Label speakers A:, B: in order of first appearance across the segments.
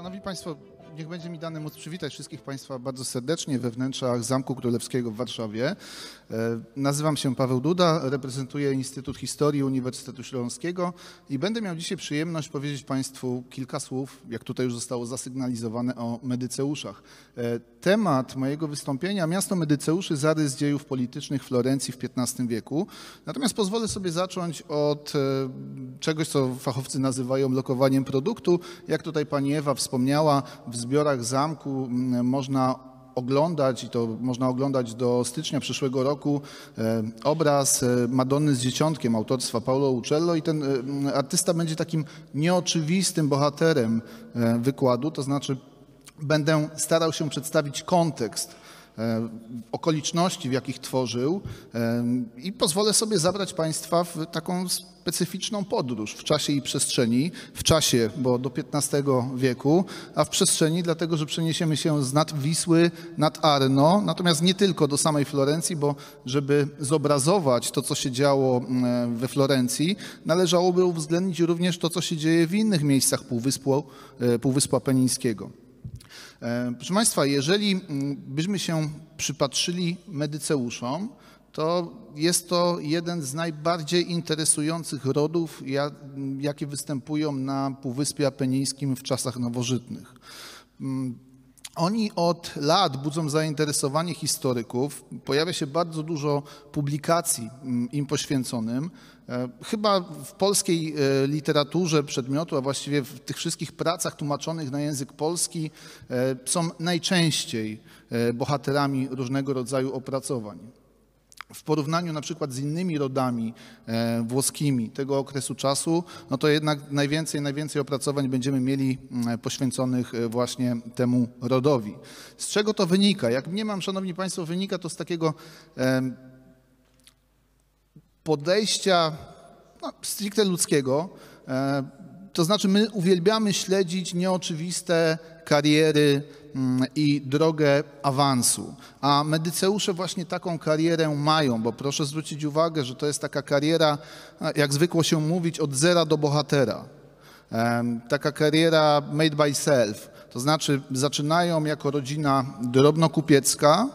A: Szanowni Państwo, niech będzie mi dane móc przywitać wszystkich Państwa bardzo serdecznie we wnętrzach Zamku Królewskiego w Warszawie. E, nazywam się Paweł Duda, reprezentuję Instytut Historii Uniwersytetu Śląskiego i będę miał dzisiaj przyjemność powiedzieć Państwu kilka słów, jak tutaj już zostało zasygnalizowane, o Medyceuszach. E, temat mojego wystąpienia miasto Medyceuszy, zarys dziejów politycznych Florencji w XV wieku. Natomiast pozwolę sobie zacząć od e, czegoś, co fachowcy nazywają lokowaniem produktu. Jak tutaj pani Ewa wspomniała, w zbiorach zamku można oglądać, i to można oglądać do stycznia przyszłego roku, e, obraz e, Madonny z Dzieciątkiem autorstwa Paulo Uccello i ten artysta będzie takim nieoczywistym bohaterem wykładu, to znaczy będę starał się przedstawić kontekst. e, okoliczności, w jakich tworzył e, i pozwolę sobie zabrać Państwa w taką specyficzną podróż w czasie i przestrzeni. W czasie, bo do XV wieku, a w przestrzeni, dlatego że przeniesiemy się z nad Wisły nad Arno, natomiast nie tylko do samej Florencji, bo żeby zobrazować to, co się działo mm, we Florencji, należałoby uwzględnić również to, co się dzieje w innych miejscach Półwyspu, e, Półwyspu Apenińskiego. E, proszę Państwa, jeżeli mm, byśmy się przypatrzyli Medyceuszom, to jest to jeden z najbardziej interesujących rodów, jakie występują na Półwyspie Apenińskim w czasach nowożytnych. Mm, oni od lat budzą zainteresowanie historyków. Pojawia się bardzo dużo publikacji mm, im poświęconym. E, chyba w polskiej e, literaturze przedmiotu, a właściwie w tych wszystkich pracach tłumaczonych na język polski e, są najczęściej bohaterami różnego rodzaju opracowań. W porównaniu na przykład z innymi rodami włoskimi tego okresu czasu, no to jednak najwięcej, najwięcej opracowań będziemy mieli poświęconych właśnie temu rodowi. Z czego to wynika? Jak nie mam, szanowni państwo, wynika to z takiego podejścia no, stricte ludzkiego. E, to znaczy, my uwielbiamy śledzić nieoczywiste kariery mm, i drogę awansu. A medyceusze właśnie taką karierę mają, bo proszę zwrócić uwagę, że to jest taka kariera, jak zwykło się mówić, od zera do bohatera. Taka kariera made by self. To znaczy, zaczynają jako rodzina drobnokupiecka,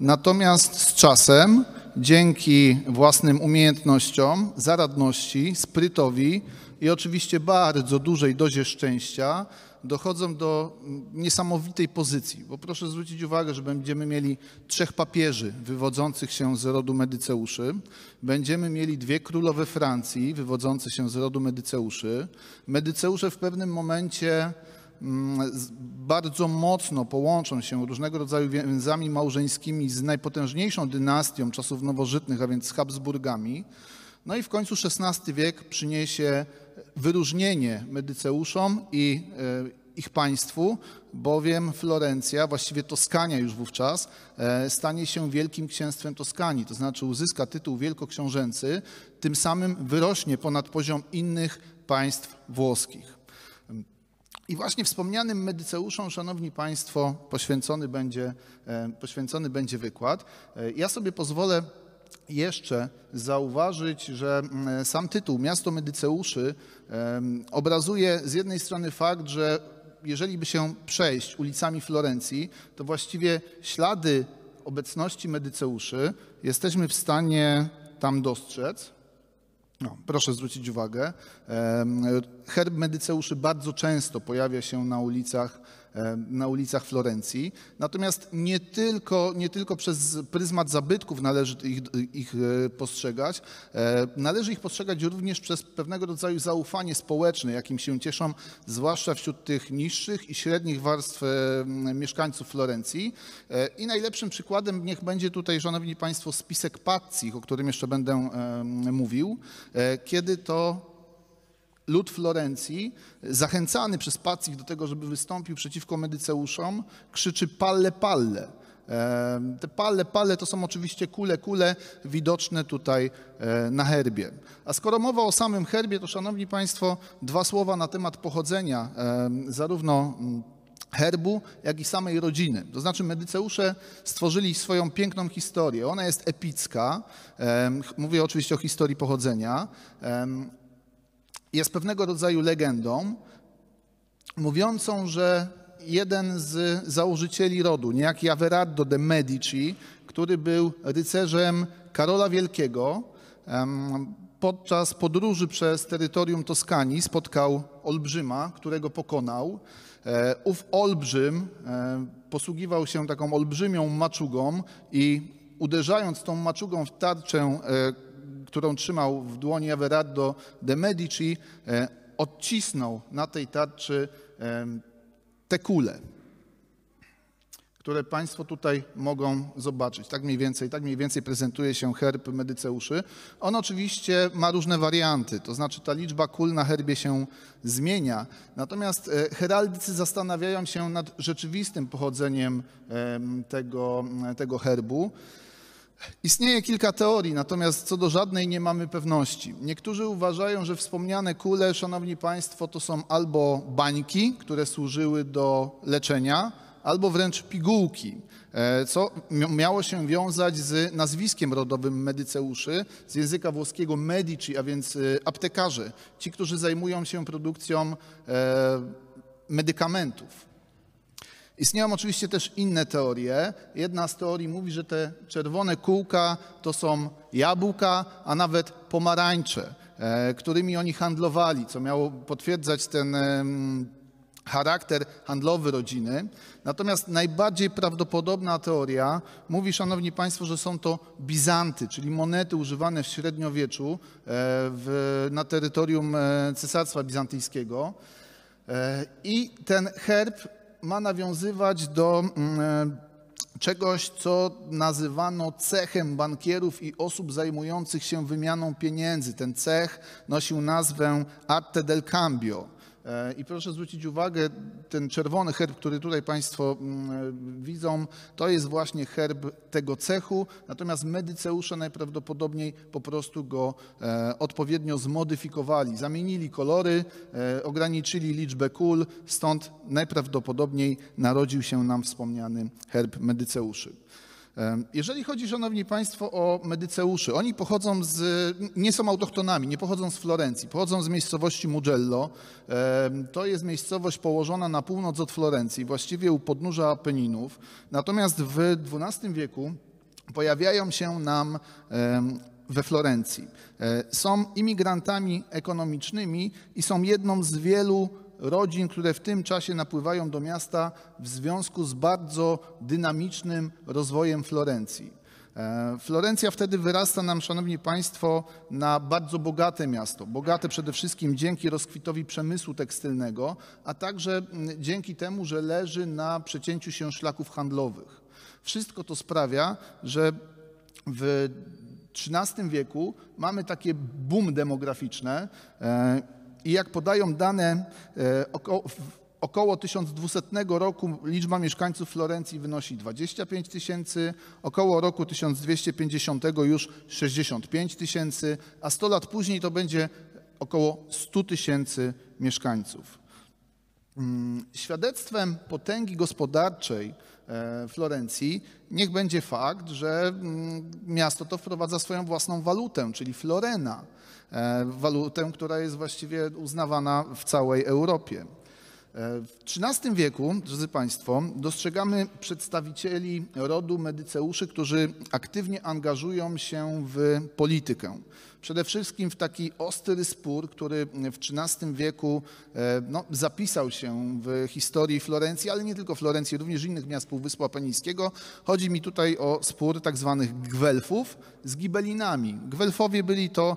A: natomiast z czasem dzięki własnym umiejętnościom, zaradności, sprytowi i oczywiście bardzo dużej dozie szczęścia dochodzą do niesamowitej pozycji. Bo proszę zwrócić uwagę, że będziemy mieli trzech papieży wywodzących się z rodu Medyceuszy, będziemy mieli dwie królowe Francji wywodzące się z rodu Medyceuszy. Medyceusze w pewnym momencie bardzo mocno połączą się różnego rodzaju więzami małżeńskimi z najpotężniejszą dynastią czasów nowożytnych, a więc z Habsburgami. No i w końcu XVI wiek przyniesie wyróżnienie Medyceuszom i e, ich państwu, bowiem Florencja, właściwie Toskania już wówczas, e, stanie się Wielkim Księstwem Toskanii, to znaczy uzyska tytuł wielkoksiążęcy, tym samym wyrośnie ponad poziom innych państw włoskich. I właśnie wspomnianym Medyceuszom, szanowni państwo, poświęcony będzie, e, poświęcony będzie wykład. E, ja sobie pozwolę jeszcze zauważyć, że mm, sam tytuł Miasto Medyceuszy obrazuje z jednej strony fakt, że jeżeli by się przejść ulicami Florencji, to właściwie ślady obecności Medyceuszy jesteśmy w stanie tam dostrzec. No, proszę zwrócić uwagę. Herb Medyceuszy bardzo często pojawia się na ulicach na ulicach Florencji. Natomiast nie tylko, nie tylko przez pryzmat zabytków należy ich, ich e, postrzegać, e, należy ich postrzegać również przez pewnego rodzaju zaufanie społeczne, jakim się cieszą, zwłaszcza wśród tych niższych i średnich warstw e, mieszkańców Florencji. I najlepszym przykładem niech będzie tutaj, szanowni państwo, spisek Pazzich, o którym jeszcze będę mówił, kiedy to lud Florencji, zachęcany przez Pacich do tego, żeby wystąpił przeciwko Medyceuszom, krzyczy palle, palle. Te palle, palle to są oczywiście kule, kule widoczne tutaj e, na herbie. A skoro mowa o samym herbie, to szanowni państwo, dwa słowa na temat pochodzenia zarówno mm, herbu, jak i samej rodziny. To znaczy Medyceusze stworzyli swoją piękną historię. Ona jest epicka. Mówię oczywiście o historii pochodzenia jest pewnego rodzaju legendą. mówiącą, że jeden z założycieli rodu, niejaki Averardo de Medici, który był rycerzem Karola Wielkiego, podczas podróży przez terytorium Toskanii spotkał olbrzyma, którego pokonał. E, ów olbrzym e, posługiwał się taką olbrzymią maczugą i uderzając tą maczugą w tarczę, e, którą trzymał w dłoni Averardo de Medici, odcisnął na tej tarczy te kule które Państwo tutaj mogą zobaczyć. Tak mniej więcej, tak mniej więcej prezentuje się herb Medyceuszy. On oczywiście ma różne warianty, to znaczy ta liczba kul na herbie się zmienia. Natomiast e, heraldycy zastanawiają się nad rzeczywistym pochodzeniem tego, tego herbu. Istnieje kilka teorii, natomiast co do żadnej nie mamy pewności. Niektórzy uważają, że wspomniane kule, szanowni państwo, to są albo bańki, które służyły do leczenia, albo wręcz pigułki, e, co miało się wiązać z nazwiskiem rodowym Medyceuszy, z języka włoskiego medici, a więc e, aptekarze, ci, którzy zajmują się produkcją e, medykamentów. Istnieją oczywiście też inne teorie. Jedna z teorii mówi, że te czerwone kółka to są jabłka, a nawet pomarańcze, którymi oni handlowali, co miało potwierdzać ten charakter handlowy rodziny. Natomiast najbardziej prawdopodobna teoria mówi, szanowni państwo, że są to bizanty, czyli monety używane w średniowieczu e, w, na terytorium e, Cesarstwa Bizantyjskiego. E, I ten herb ma nawiązywać do mm, czegoś, co nazywano cechem bankierów i osób zajmujących się wymianą pieniędzy. Ten cech nosił nazwę arte del cambio. E, I proszę zwrócić uwagę, ten czerwony herb, który tutaj Państwo mm, widzą, to jest właśnie herb tego cechu, natomiast medyceusze najprawdopodobniej po prostu go e, odpowiednio zmodyfikowali, zamienili kolory, e, ograniczyli liczbę kul, stąd najprawdopodobniej narodził się nam wspomniany herb medyceuszy. Jeżeli chodzi, Szanowni Państwo, o Medyceuszy, oni pochodzą z, nie są autochtonami, nie pochodzą z Florencji, pochodzą z miejscowości Mugello. To jest miejscowość położona na północ od Florencji, właściwie u podnóża Apeninów. Natomiast w XII wieku pojawiają się nam we Florencji. E, są imigrantami ekonomicznymi i są jedną z wielu rodzin, które w tym czasie napływają do miasta w związku z bardzo dynamicznym rozwojem Florencji. E, Florencja wtedy wyrasta nam, Szanowni Państwo, na bardzo bogate miasto. Bogate przede wszystkim dzięki rozkwitowi przemysłu tekstylnego, a także dzięki temu, że leży na przecięciu się szlaków handlowych. Wszystko to sprawia, że w XIII wieku mamy takie boom demograficzne e, i jak podają dane, e, około, około 1200 roku liczba mieszkańców Florencji wynosi 25 tysięcy, około roku 1250 już 65 tysięcy, a 100 lat później to będzie około 100 tysięcy mieszkańców. Mm, świadectwem potęgi gospodarczej e, Florencji niech będzie fakt, że mm, miasto to wprowadza swoją własną walutę, czyli florena. E, walutę, która jest właściwie uznawana w całej Europie. W XIII wieku, drodzy Państwo, dostrzegamy przedstawicieli rodu Medyceuszy, którzy aktywnie angażują się w politykę. Przede wszystkim w taki ostry spór, który w XIII wieku e, no, zapisał się w historii Florencji, ale nie tylko Florencji, również innych miast Półwyspu Apenińskiego. Chodzi mi tutaj o spór tak zwanych Gwelfów z Gibelinami. Gwelfowie byli to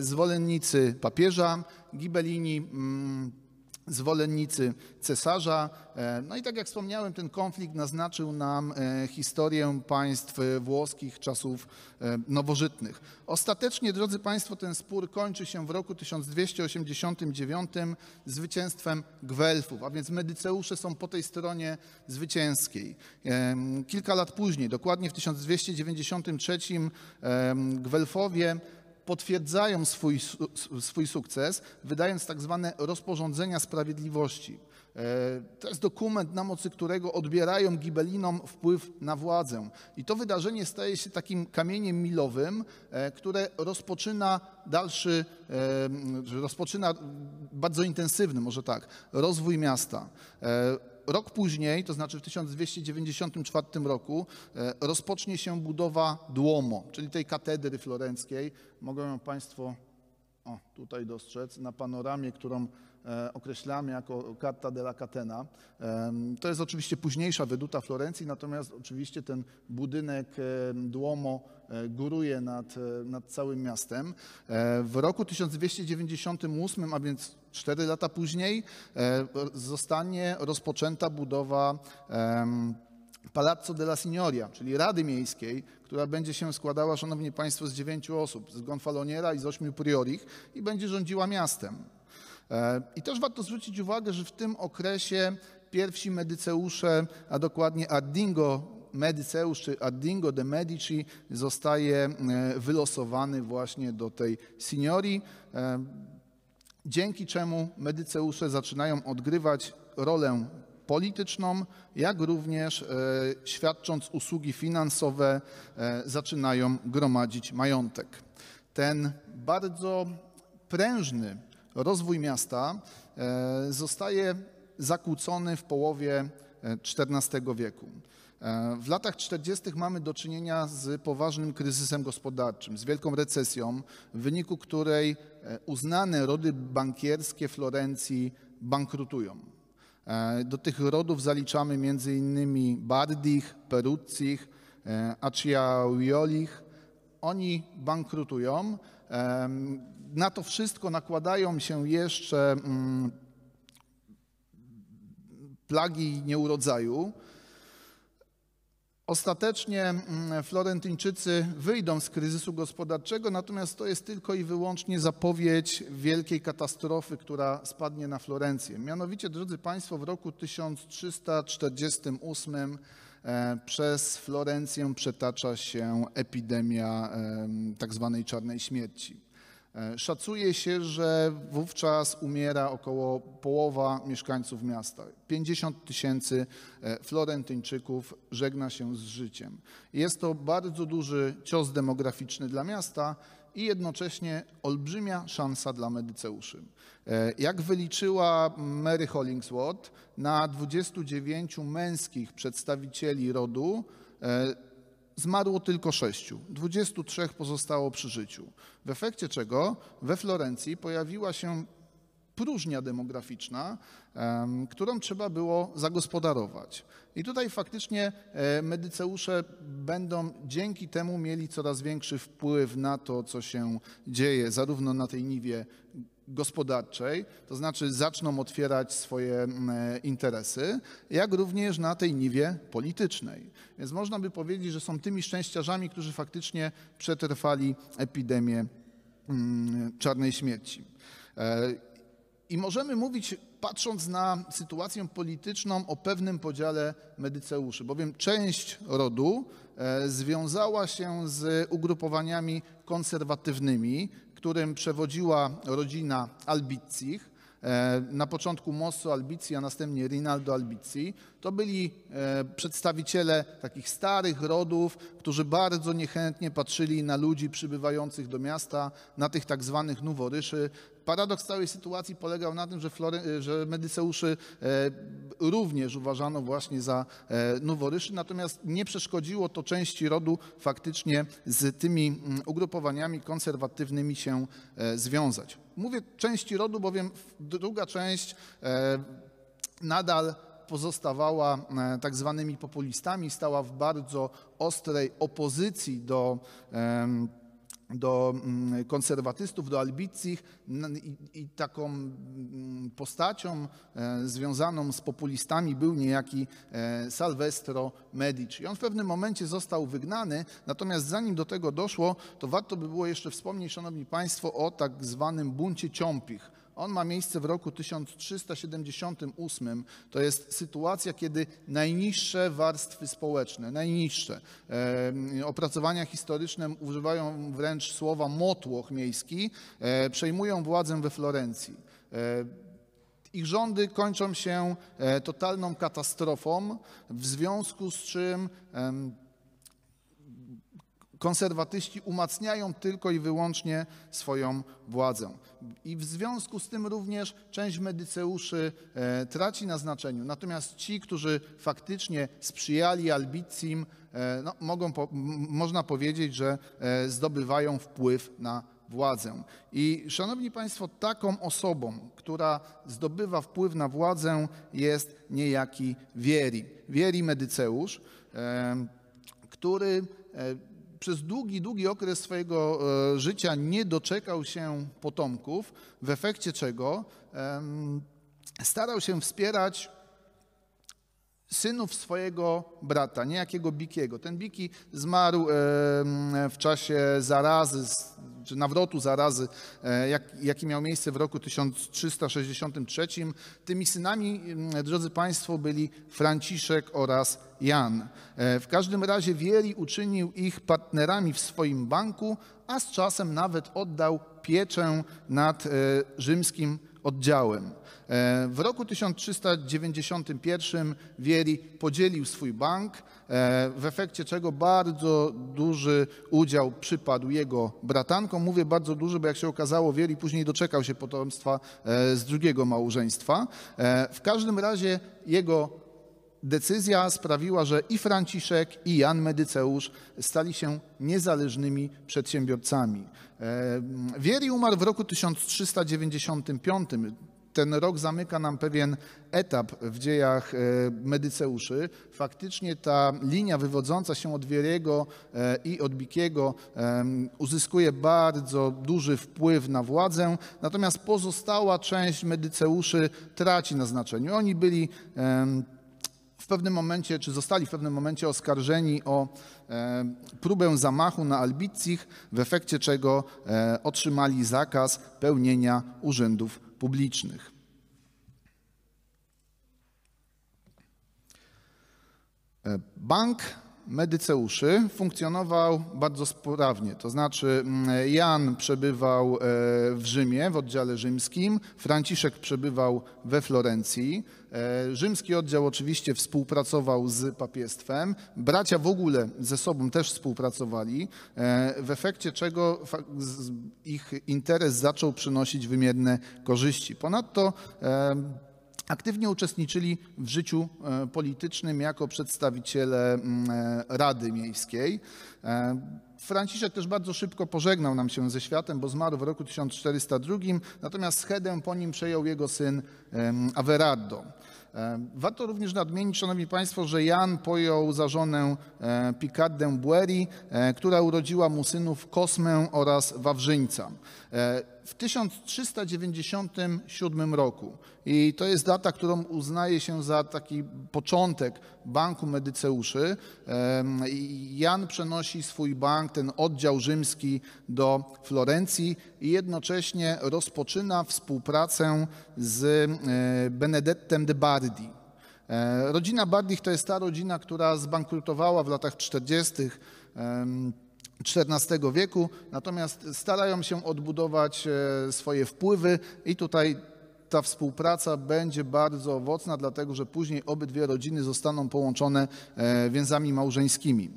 A: zwolennicy papieża, Gibelini mm, zwolennicy cesarza. E, no i tak jak wspomniałem, ten konflikt naznaczył nam e, historię państw włoskich czasów e, nowożytnych. Ostatecznie, drodzy Państwo, ten spór kończy się w roku 1289 zwycięstwem Gwelfów, a więc Medyceusze są po tej stronie zwycięskiej. Kilka lat później, dokładnie w 1293 Gwelfowie potwierdzają swój, swój sukces, wydając tak zwane rozporządzenia sprawiedliwości. To jest dokument, na mocy którego odbierają gibelinom wpływ na władzę. I to wydarzenie staje się takim kamieniem milowym, które rozpoczyna dalszy, rozpoczyna bardzo intensywny, może tak, rozwój miasta. Rok później, to znaczy w 1294 roku, rozpocznie się budowa Duomo, czyli tej katedry florenckiej. Mogą ją Państwo o, tutaj dostrzec, na panoramie, którą e, określamy jako Carta della Catena. E, to jest oczywiście późniejsza weduta Florencji, natomiast oczywiście ten budynek e, Duomo e, góruje nad, e, nad całym miastem. E, w roku 1298, a więc cztery lata później, e, zostanie rozpoczęta budowa Palazzo della Signoria, czyli Rady Miejskiej, która będzie się składała, szanowni państwo, z dziewięciu osób, z gonfaloniera i z ośmiu priorich i będzie rządziła miastem. E, I też warto zwrócić uwagę, że w tym okresie pierwsi medyceusze, a dokładnie Ardingo Mediceusz czy Ardingo de Medici zostaje e, wylosowany właśnie do tej signorii, dzięki czemu medyceusze zaczynają odgrywać rolę polityczną, jak również e, świadcząc usługi finansowe e, zaczynają gromadzić majątek. Ten bardzo prężny rozwój miasta e, zostaje zakłócony w połowie XIV wieku. W latach 40. mamy do czynienia z poważnym kryzysem gospodarczym, z wielką recesją, w wyniku której uznane rody bankierskie Florencji bankrutują. E, do tych rodów zaliczamy m.in. Bardich, Peruzzich, e, Acciaiolich. Oni bankrutują. E, na to wszystko nakładają się jeszcze mm, plagi nieurodzaju. Ostatecznie mm, Florentyńczycy wyjdą z kryzysu gospodarczego, natomiast to jest tylko i wyłącznie zapowiedź wielkiej katastrofy, która spadnie na Florencję. Mianowicie, drodzy Państwo, w roku 1348 e, przez Florencję przetacza się epidemia tak zwanej czarnej śmierci. E, szacuje się, że wówczas umiera około połowa mieszkańców miasta. 50 tysięcy e, Florentyńczyków żegna się z życiem. Jest to bardzo duży cios demograficzny dla miasta i jednocześnie olbrzymia szansa dla medyceuszy. E, jak wyliczyła Mary Hollingsworth, na 29 męskich przedstawicieli rodu zmarło tylko sześciu, 23 pozostało przy życiu. W efekcie czego we Florencji pojawiła się próżnia demograficzna, którą trzeba było zagospodarować. I tutaj faktycznie e, medyceusze będą dzięki temu mieli coraz większy wpływ na to, co się dzieje, zarówno na tej niwie gospodarczej, to znaczy zaczną otwierać swoje interesy, jak również na tej niwie politycznej. Więc można by powiedzieć, że są tymi szczęściarzami, którzy faktycznie przetrwali epidemię czarnej śmierci. E, i możemy mówić, patrząc na sytuację polityczną, o pewnym podziale medyceuszy, bowiem część rodu e, związała się z ugrupowaniami konserwatywnymi, którym przewodziła rodzina Albicich, e, na początku Mosso Albici, a następnie Rinaldo Albici. To byli e, przedstawiciele takich starych rodów, którzy bardzo niechętnie patrzyli na ludzi przybywających do miasta, na tych tak zwanych noworyszy. Paradoks całej sytuacji polegał na tym, że, flory, że medyceuszy e, również uważano właśnie za e, noworyszy, natomiast nie przeszkodziło to części rodu faktycznie z tymi mm, ugrupowaniami konserwatywnymi się e, związać. Mówię części rodu, bowiem druga część nadal pozostawała tak zwanymi populistami, stała w bardzo ostrej opozycji do do mm, konserwatystów, do albicich i, i, taką mm, postacią e, związaną z populistami był niejaki e, Salvestro Medici. On w pewnym momencie został wygnany, natomiast zanim do tego doszło, to warto by było jeszcze wspomnieć, Szanowni Państwo, o tak zwanym buncie ciąpich. On ma miejsce w roku 1378. To jest sytuacja, kiedy najniższe warstwy społeczne, najniższe e, opracowania historyczne używają wręcz słowa motłoch miejski, e, przejmują władzę we Florencji. E, Ich rządy kończą się e, totalną katastrofą, w związku z czym konserwatyści umacniają tylko i wyłącznie swoją władzę. I w związku z tym również część medyceuszy e, traci na znaczeniu. Natomiast ci, którzy faktycznie sprzyjali albicim, e, no, mogą, można powiedzieć, że e, zdobywają wpływ na władzę. I szanowni Państwo, taką osobą, która zdobywa wpływ na władzę jest niejaki Wieri. Wieri Medyceusz, który przez długi, długi okres swojego e, życia nie doczekał się potomków, w efekcie czego starał się wspierać synów swojego brata, niejakiego Bikiego. Ten Biki zmarł w czasie zarazy, czy nawrotu zarazy, e, jak, jaki miał miejsce w roku 1363. Tymi synami, drodzy Państwo, byli Franciszek oraz Jan. E, w każdym razie Wieli uczynił ich partnerami w swoim banku, a z czasem nawet oddał pieczę nad e, rzymskim oddziałem. E, w roku 1391 Wieri podzielił swój bank, e, w efekcie czego bardzo duży udział przypadł jego bratankom. Mówię bardzo duży, bo jak się okazało, Wieri później doczekał się potomstwa e, z drugiego małżeństwa. W każdym razie jego decyzja sprawiła, że i Franciszek, i Jan Medyceusz stali się niezależnymi przedsiębiorcami. Wieri umarł w roku 1395 ten rok zamyka nam pewien etap w dziejach e, Medyceuszy. Faktycznie ta linia wywodząca się od Wieriego e, i od Bikiego uzyskuje bardzo duży wpływ na władzę, natomiast pozostała część Medyceuszy traci na znaczeniu. Oni byli pewnym momencie, czy zostali w pewnym momencie oskarżeni o próbę zamachu na Albicich, w efekcie czego e, otrzymali zakaz pełnienia urzędów publicznych. E, bank Medyceuszy funkcjonował bardzo sprawnie. To znaczy mm, Jan przebywał e, w Rzymie, w oddziale rzymskim, Franciszek przebywał we Florencji. E, rzymski oddział oczywiście współpracował z papiestwem. Bracia w ogóle ze sobą też współpracowali, w efekcie czego ich interes zaczął przynosić wymierne korzyści. Ponadto aktywnie uczestniczyli w życiu e, politycznym jako przedstawiciele mm, e, Rady Miejskiej. E, Franciszek też bardzo szybko pożegnał nam się ze światem, bo zmarł w roku 1402, natomiast schedę po nim przejął jego syn Averardo. Warto również nadmienić, Szanowni Państwo, że Jan pojął za żonę Picardę Bueri, która urodziła mu synów Kosmę oraz Wawrzyńca w 1397 roku. I to jest data, którą uznaje się za taki początek Banku Medyceuszy. Jan przenosi swój bank, ten oddział rzymski do Florencji i jednocześnie rozpoczyna współpracę z e, Benedettem de Bardi. E, rodzina Bardich to jest ta rodzina, która zbankrutowała w latach 40 XIV wieku, natomiast starają się odbudować e, swoje wpływy i tutaj ta współpraca będzie bardzo owocna, dlatego że później obydwie rodziny zostaną połączone e, więzami małżeńskimi.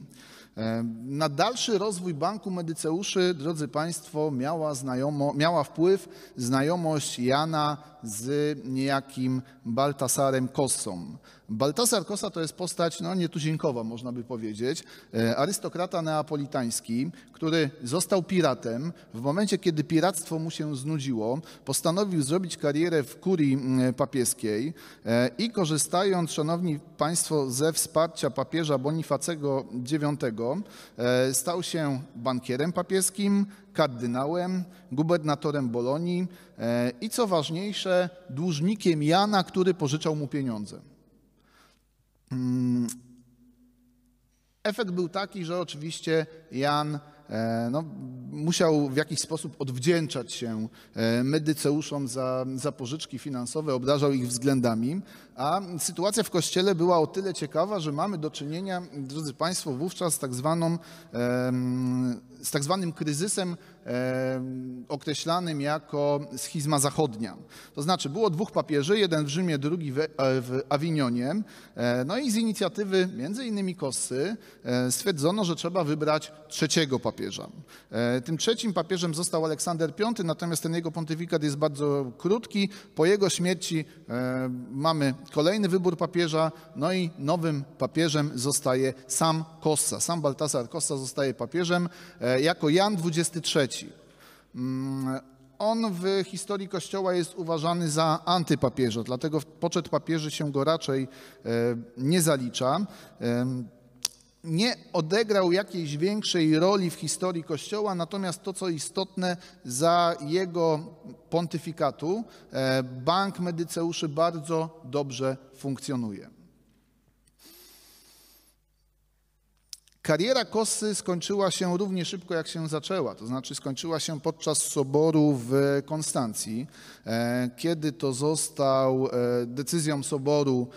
A: E, na dalszy rozwój Banku Medyceuszy, drodzy Państwo, miała, znajomo, miała wpływ znajomość Jana z niejakim Baltasarem Kossą. Baltasar Kossa to jest postać no, nietuzinkowa, można by powiedzieć. E, arystokrata neapolitański, który został piratem. W momencie, kiedy piractwo mu się znudziło, postanowił zrobić karierę w kurii papieskiej e, i korzystając, szanowni państwo, ze wsparcia papieża Bonifacego IX, e, stał się bankierem papieskim, kardynałem, gubernatorem Bolonii i co ważniejsze, dłużnikiem Jana, który pożyczał mu pieniądze. Mm, efekt był taki, że oczywiście Jan e, no, musiał w jakiś sposób odwdzięczać się e, medyceuszom za, za pożyczki finansowe, obdarzał ich względami, a sytuacja w kościele była o tyle ciekawa, że mamy do czynienia, drodzy Państwo, wówczas z tak zwaną z tak zwanym kryzysem określanym jako schizma zachodnia. To znaczy było dwóch papieży, jeden w Rzymie, drugi w, w Awinionie. No i z inicjatywy między innymi Kossy stwierdzono, że trzeba wybrać trzeciego papieża. Tym trzecim papieżem został Aleksander V, natomiast ten jego pontyfikat jest bardzo krótki. Po jego śmierci mamy kolejny wybór papieża, no i nowym papieżem zostaje sam Kossa. Sam Baltasar Kossa zostaje papieżem jako Jan XXIII. Mm, on w historii Kościoła jest uważany za antypapieża, dlatego w poczet papieży się go raczej e, nie zalicza. Nie odegrał jakiejś większej roli w historii Kościoła, natomiast to, co istotne, za jego pontyfikatu e, Bank Medyceuszy bardzo dobrze funkcjonuje. Kariera Kossy skończyła się równie szybko, jak się zaczęła, to znaczy skończyła się podczas soboru w Konstancji, e, kiedy to został e, decyzją soboru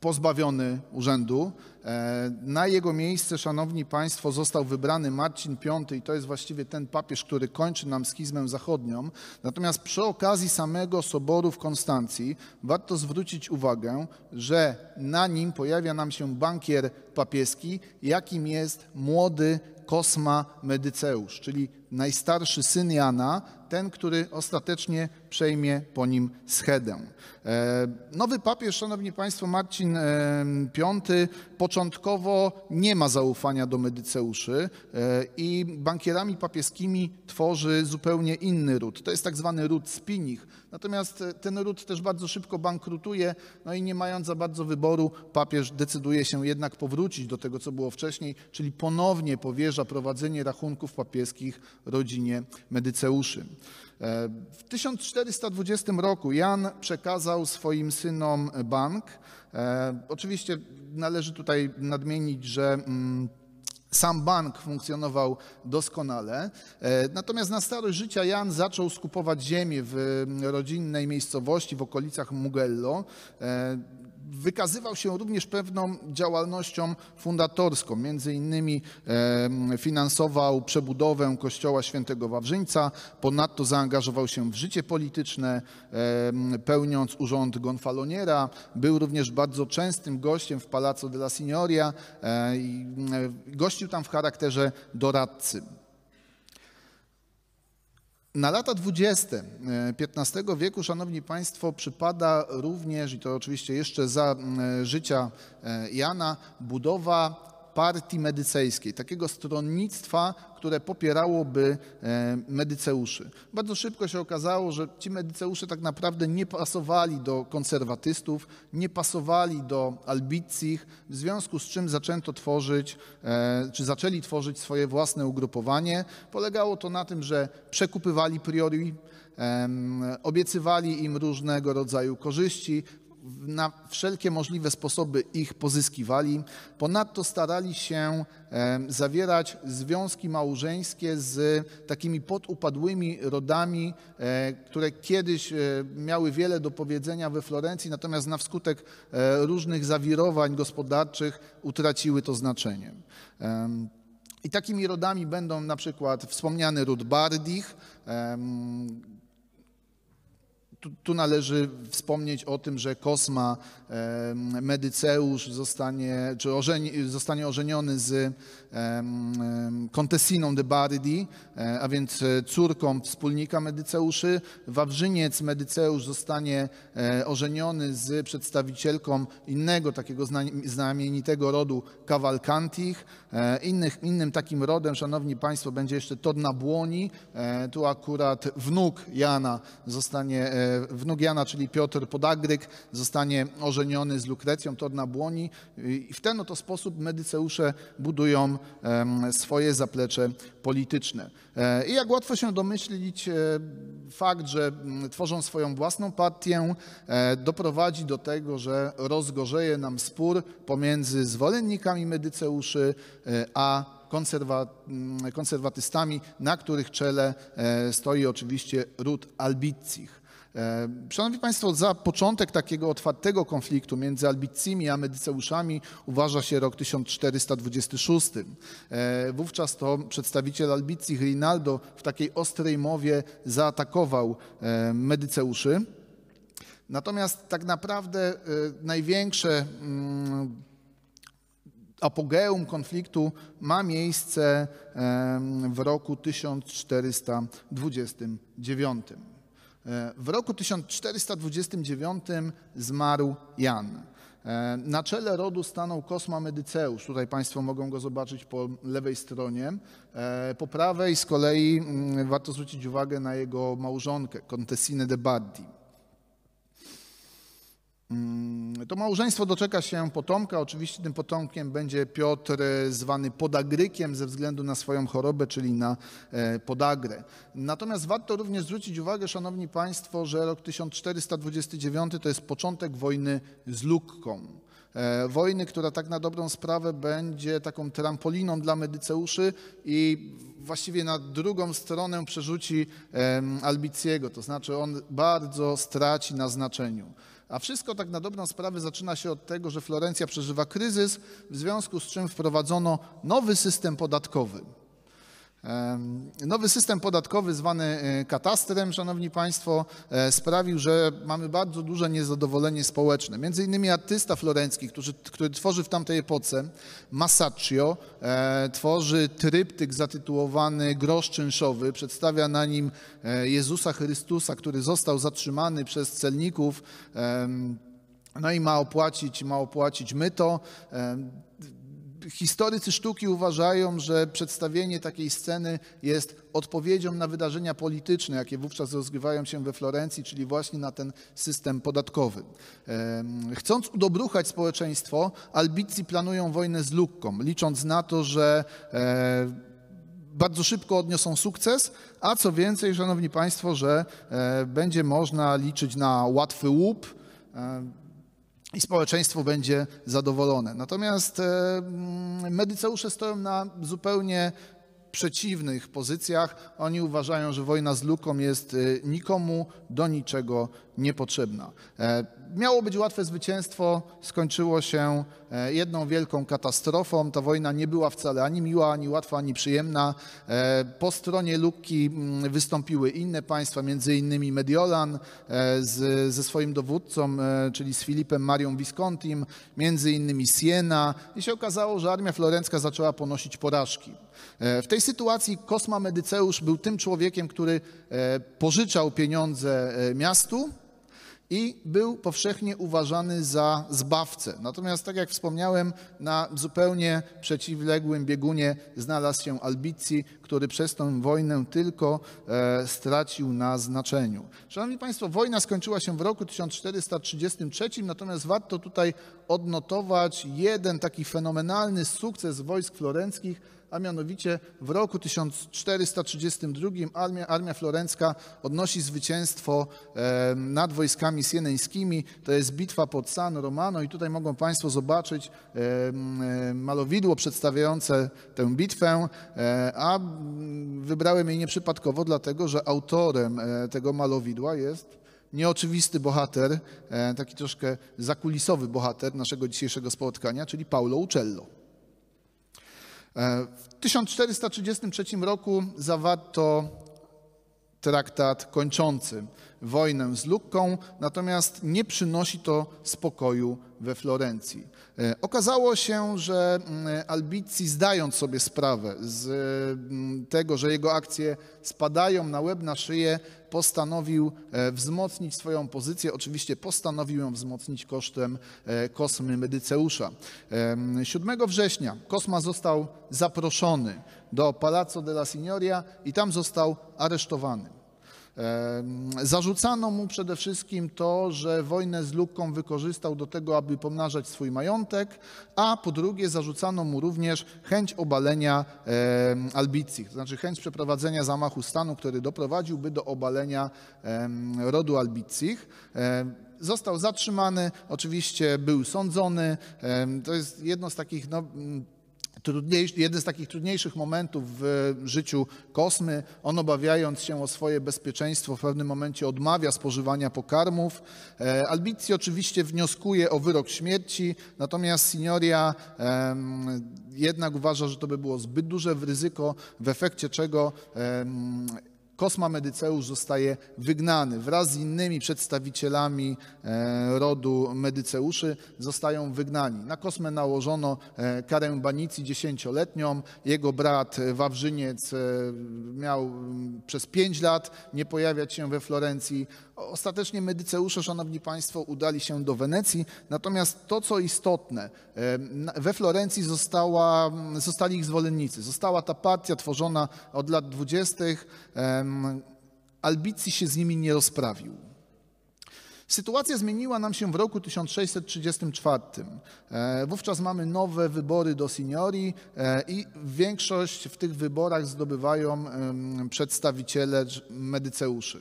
A: pozbawiony urzędu. E, na jego miejsce, szanowni państwo, został wybrany Marcin V i to jest właściwie ten papież, który kończy nam schizmę zachodnią. Natomiast przy okazji samego soboru w Konstancji warto zwrócić uwagę, że na nim pojawia nam się bankier papieski, jakim jest młody Kosma Medyceusz, czyli najstarszy syn Jana, ten, który ostatecznie przejmie po nim schedę. E, nowy papież, szanowni państwo, Marcin V początkowo nie ma zaufania do medyceuszy e, i bankierami papieskimi tworzy zupełnie inny ród. To jest tak zwany ród spinich. Natomiast e, ten ród też bardzo szybko bankrutuje, no i nie mając za bardzo wyboru, papież decyduje się jednak powrócić do tego, co było wcześniej, czyli ponownie powierza prowadzenie rachunków papieskich rodzinie medyceuszy. E, w 1420 roku Jan przekazał swoim synom bank. E, oczywiście należy tutaj nadmienić, że mm, sam bank funkcjonował doskonale. E, natomiast na starość życia Jan zaczął skupować ziemię w rodzinnej miejscowości w okolicach Mugello wykazywał się również pewną działalnością fundatorską. Między innymi finansował przebudowę kościoła świętego Wawrzyńca, ponadto zaangażował się w życie polityczne, pełniąc urząd gonfaloniera. Był również bardzo częstym gościem w Palazzo della Signoria e, i e, gościł tam w charakterze doradcy. Na lata 20 XV e, wieku, szanowni państwo, przypada również, i to oczywiście jeszcze za życia e, Jana, budowa partii medycejskiej, takiego stronnictwa, które popierałoby e, medyceuszy. Bardzo szybko się okazało, że ci medyceusze tak naprawdę nie pasowali do konserwatystów, nie pasowali do albicich, w związku z czym zaczęto tworzyć, e, czy zaczęli tworzyć swoje własne ugrupowanie. Polegało to na tym, że przekupywali priori, obiecywali im różnego rodzaju korzyści, na wszelkie możliwe sposoby ich pozyskiwali. Ponadto starali się zawierać związki małżeńskie z takimi podupadłymi rodami, e, które kiedyś e, miały wiele do powiedzenia we Florencji, natomiast na wskutek e, różnych zawirowań gospodarczych utraciły to znaczenie. I takimi rodami będą na przykład wspomniany ród Bardich, tu, tu, należy wspomnieć o tym, że Kosma e, Medyceusz zostanie, czy ożeni, zostanie ożeniony z Kontesiną de Bardi, e, a więc e, córką wspólnika Medyceuszy. Wawrzyniec Medyceusz zostanie e, ożeniony z przedstawicielką innego takiego znamienitego rodu Cavalcantich. Innych, innym takim rodem, szanowni państwo, będzie jeszcze Torna Błoni. Tu akurat wnuk Jana zostanie, wnuk Jana, czyli Piotr Podagryk, zostanie ożeniony z Lukrecją Torna Błoni i w ten oto sposób Medyceusze budują swoje zaplecze polityczne. E, I jak łatwo się domyślić, e, fakt, że tworzą swoją własną partię, e, doprowadzi do tego, że rozgorzeje nam spór pomiędzy zwolennikami Medyceuszy a konserwatystami, na których czele stoi oczywiście ród Albicich. E, szanowni Państwo, za początek takiego otwartego konfliktu między Albicimi a Medyceuszami uważa się rok 1426. E, wówczas to przedstawiciel Albicji Rinaldo w takiej ostrej mowie zaatakował e, Medyceuszy. Natomiast tak naprawdę największe mm, apogeum konfliktu ma miejsce w roku 1429. E, w roku 1429 zmarł Jan. E, na czele rodu stanął Kosma Medyceusz. Tutaj Państwo mogą go zobaczyć po lewej stronie. E, po prawej z kolei mm, warto zwrócić uwagę na jego małżonkę, Contessinę de Bardi. Mm, to małżeństwo doczeka się potomka. Oczywiście tym potomkiem będzie Piotr zwany podagrykiem ze względu na swoją chorobę, czyli na e, podagrę. Natomiast warto również zwrócić uwagę, szanowni państwo, że rok 1429 to jest początek wojny z Lukką. E, wojny, która tak na dobrą sprawę będzie taką trampoliną dla Medyceuszy i właściwie na drugą stronę przerzuci Albiciego, to znaczy on bardzo straci na znaczeniu. A wszystko tak na dobrą sprawę zaczyna się od tego, że Florencja przeżywa kryzys, w związku z czym wprowadzono nowy system podatkowy. Nowy system podatkowy zwany e, katastrem, szanowni państwo, e, sprawił, że mamy bardzo duże niezadowolenie społeczne. Między innymi artysta florencki, który, który tworzy w tamtej epoce, Masaccio, e, tworzy tryptyk zatytułowany Grosz czynszowy, przedstawia na nim Jezusa Chrystusa, który został zatrzymany przez celników, no i ma opłacić, ma opłacić myto historycy sztuki uważają, że przedstawienie takiej sceny jest odpowiedzią na wydarzenia polityczne, jakie wówczas rozgrywają się we Florencji, czyli właśnie na ten system podatkowy. Chcąc udobruchać społeczeństwo, Albici planują wojnę z Lukką, licząc na to, że e, bardzo szybko odniosą sukces, a co więcej, szanowni państwo, że e, będzie można liczyć na łatwy łup, e, i społeczeństwo będzie zadowolone. Natomiast e, mm, medyceusze stoją na zupełnie przeciwnych pozycjach. Oni uważają, że wojna z Luką jest e, nikomu do niczego niepotrzebna. E, miało być łatwe zwycięstwo, skończyło się e, jedną wielką katastrofą. Ta wojna nie była wcale ani miła, ani łatwa, ani przyjemna. E, po stronie Luki mm, wystąpiły inne państwa, między innymi Mediolan z, ze swoim dowódcą, czyli z Filipem Marią Viscontim, między innymi Siena i się okazało, że armia florencka zaczęła ponosić porażki. W tej sytuacji Kosma Medyceusz był tym człowiekiem, który pożyczał pieniądze miastu, i był powszechnie uważany za zbawcę. Natomiast, tak jak wspomniałem, na zupełnie przeciwległym biegunie znalazł się Albici, który przez tę wojnę tylko e, stracił na znaczeniu. Szanowni Państwo, wojna skończyła się w roku 1433, natomiast warto tutaj odnotować jeden taki fenomenalny sukces wojsk florenckich, a mianowicie w roku 1432 armia, armia florencka odnosi zwycięstwo nad wojskami sieneńskimi. To jest bitwa pod San Romano i tutaj mogą Państwo zobaczyć malowidło przedstawiające tę bitwę, e, a wybrałem jej nieprzypadkowo, dlatego że autorem e, tego malowidła jest nieoczywisty bohater, e, taki troszkę zakulisowy bohater naszego dzisiejszego spotkania, czyli Paulo Uccello. E, w 1433 roku zawarto traktat kończący wojnę z Lukką, natomiast nie przynosi to spokoju we Florencji. E, okazało się, że mm, Albici zdając sobie sprawę z mm, tego, że jego akcje spadają na łeb, na szyję, postanowił e, wzmocnić swoją pozycję. Oczywiście postanowił ją wzmocnić kosztem e, Kosmy Medyceusza. 7 września Kosma został zaproszony do Palazzo della Signoria i tam został aresztowany. Zarzucano mu przede wszystkim to, że wojnę z Luką wykorzystał do tego, aby pomnażać swój majątek, a po drugie zarzucano mu również chęć obalenia Albicji, to znaczy chęć przeprowadzenia zamachu stanu, który doprowadziłby do obalenia rodu Albicich. Został zatrzymany, oczywiście był sądzony. To jest jedno z takich no, jeden z takich trudniejszych momentów w życiu Kosmy. On obawiając się o swoje bezpieczeństwo w pewnym momencie odmawia spożywania pokarmów. E, Albicji oczywiście wnioskuje o wyrok śmierci, natomiast Signoria jednak uważa, że to by było zbyt duże ryzyko, w efekcie czego Kosma Medyceusz zostaje wygnany. Wraz z innymi przedstawicielami e, rodu Medyceuszy zostają wygnani. Na Kosmę nałożono e, karę banicji dziesięcioletnią. Jego brat e, Wawrzyniec miał przez pięć lat nie pojawiać się we Florencji. Ostatecznie Medyceusze, szanowni państwo, udali się do Wenecji. Natomiast to, co istotne, we Florencji została, zostali ich zwolennicy. Została ta partia tworzona od lat dwudziestych. Albicji się z nimi nie rozprawił. Sytuacja zmieniła nam się w roku 1634. E, wówczas mamy nowe wybory do seniori e, i większość w tych wyborach zdobywają przedstawiciele medyceuszy.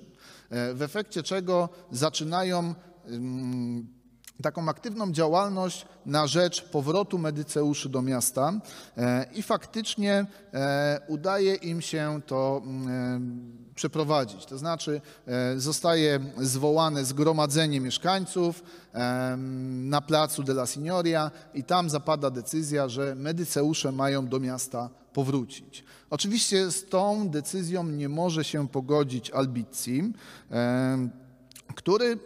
A: E, w efekcie czego zaczynają taką aktywną działalność na rzecz powrotu medyceuszy do miasta i faktycznie udaje im się to przeprowadzić. To znaczy e, zostaje zwołane zgromadzenie mieszkańców na placu de la Signoria i tam zapada decyzja, że medyceusze mają do miasta powrócić. Oczywiście z tą decyzją nie może się pogodzić Albici, który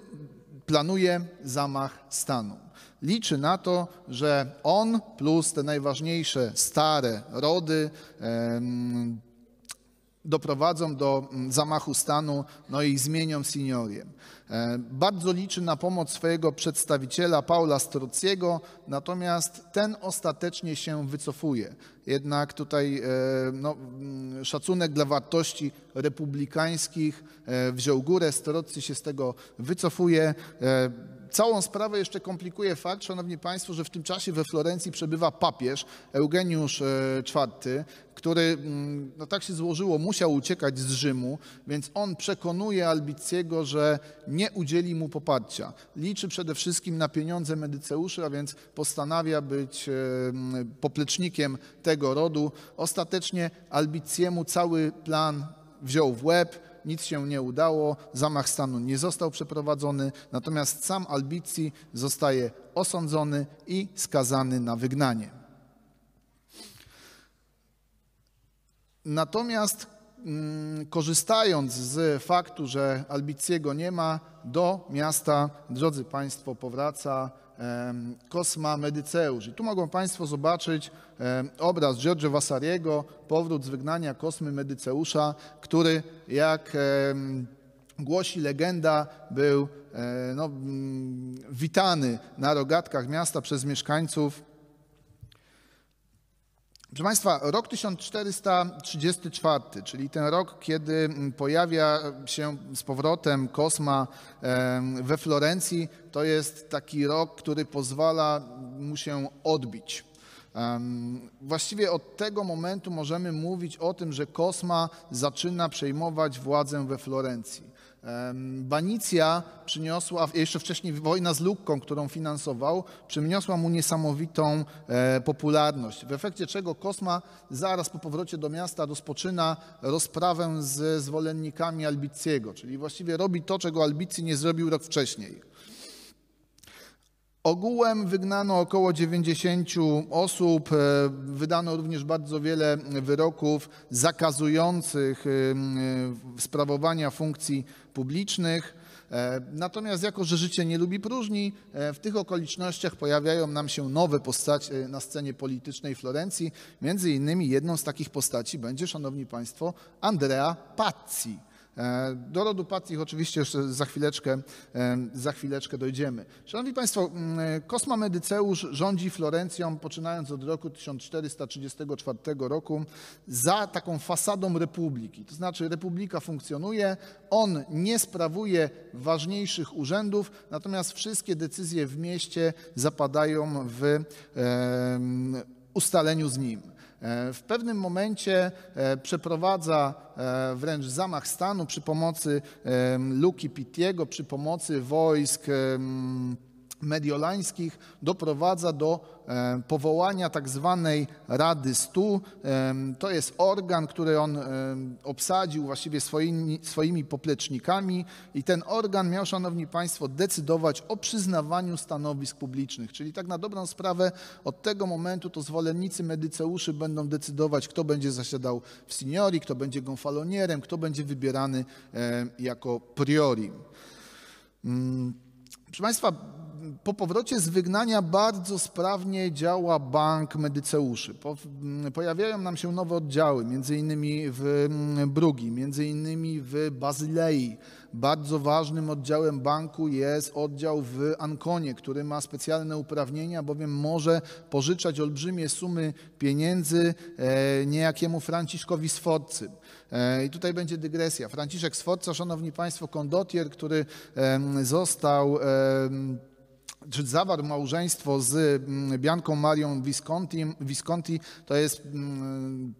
A: planuje zamach stanu. Liczy na to, że on plus te najważniejsze stare rody doprowadzą do mm, zamachu stanu, no i zmienią senioriem. E, bardzo liczy na pomoc swojego przedstawiciela Paula Strociego, natomiast ten ostatecznie się wycofuje. Jednak tutaj e, no, mm, szacunek dla wartości republikańskich e, wziął górę, Strocy się z tego wycofuje. Całą sprawę jeszcze komplikuje fakt, szanowni państwo, że w tym czasie we Florencji przebywa papież Eugeniusz IV, który, mm, no tak się złożyło, musiał uciekać z Rzymu, więc on przekonuje Albiciego, że nie udzieli mu poparcia. Liczy przede wszystkim na pieniądze medyceuszy, a więc postanawia być poplecznikiem tego rodu. Ostatecznie Albiciemu cały plan wziął w łeb, nic się nie udało, zamach stanu nie został przeprowadzony, natomiast sam Albici zostaje osądzony i skazany na wygnanie. Natomiast korzystając z faktu, że Albiciego nie ma, do miasta, drodzy Państwo, powraca Kosma Medyceusz. I tu mogą Państwo zobaczyć obraz Giorgio Vasariego, powrót z wygnania Kosmy Medyceusza, który jak głosi legenda, był e, no, mm, witany na rogatkach miasta przez mieszkańców Proszę Państwa, rok 1434, czyli ten rok, kiedy mm, pojawia się z powrotem Kosma we Florencji, to jest taki rok, który pozwala mu się odbić. Właściwie od tego momentu możemy mówić o tym, że Kosma zaczyna przejmować władzę we Florencji. Banicja przyniosła, jeszcze wcześniej wojna z Lukką, którą finansował, przyniosła mu niesamowitą e, popularność. W efekcie czego Kosma zaraz po powrocie do miasta rozpoczyna rozprawę z zwolennikami Albiciego, czyli właściwie robi to, czego Albici nie zrobił rok wcześniej. Ogółem wygnano około 90 osób, e, wydano również bardzo wiele wyroków zakazujących e, sprawowania funkcji publicznych. E, natomiast jako, że życie nie lubi próżni, w tych okolicznościach pojawiają nam się nowe postacie na scenie politycznej Florencji. Między innymi jedną z takich postaci będzie, szanowni państwo, Andrea Pazzi. E, do rodu Patich oczywiście za chwileczkę, e, za chwileczkę dojdziemy. Szanowni Państwo, Kosma Medyceusz rządzi Florencją poczynając od roku 1434 roku za taką fasadą republiki. To znaczy republika funkcjonuje, on nie sprawuje ważniejszych urzędów, natomiast wszystkie decyzje w mieście zapadają w ustaleniu z nim. E, w pewnym momencie e, przeprowadza e, wręcz zamach stanu przy pomocy Luki Pittiego, przy pomocy wojsk mediolańskich doprowadza do e, powołania tak zwanej Rady Stu. E, to jest organ, który on e, obsadził właściwie swoimi, swoimi poplecznikami i ten organ miał, szanowni państwo, decydować o przyznawaniu stanowisk publicznych. Czyli tak na dobrą sprawę od tego momentu to zwolennicy medyceuszy będą decydować, kto będzie zasiadał w seniori, kto będzie gonfalonierem, kto będzie wybierany jako priori. Mm, proszę Państwa, po powrocie z wygnania bardzo sprawnie działa bank medyceuszy. Po, pojawiają nam się nowe oddziały, między innymi w Brugi, między innymi w Bazylei. Bardzo ważnym oddziałem banku jest oddział w Ankonie, który ma specjalne uprawnienia, bowiem może pożyczać olbrzymie sumy pieniędzy e, niejakiemu Franciszkowi Sforcy. E, I tutaj będzie dygresja. Franciszek Sforca, szanowni państwo, kondotier, który został czy zawarł małżeństwo z mm, Bianką Marią Visconti, Visconti to jest mm,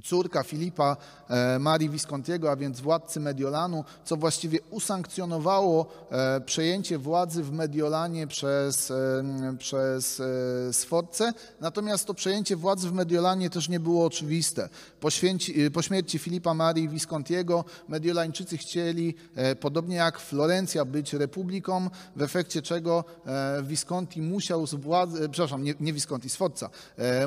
A: córka Filipa e, Marii Viscontiego, a więc władcy Mediolanu, co właściwie usankcjonowało e, przejęcie władzy w Mediolanie przez, e, przez Sforcę. Natomiast to przejęcie władzy w Mediolanie też nie było oczywiste. Po, święci, po śmierci Filipa Marii Viscontiego Mediolańczycy chcieli, podobnie jak Florencja, być republiką, w efekcie czego Visconti musiał z władzy, przepraszam, nie, nie Visconti, Sforza,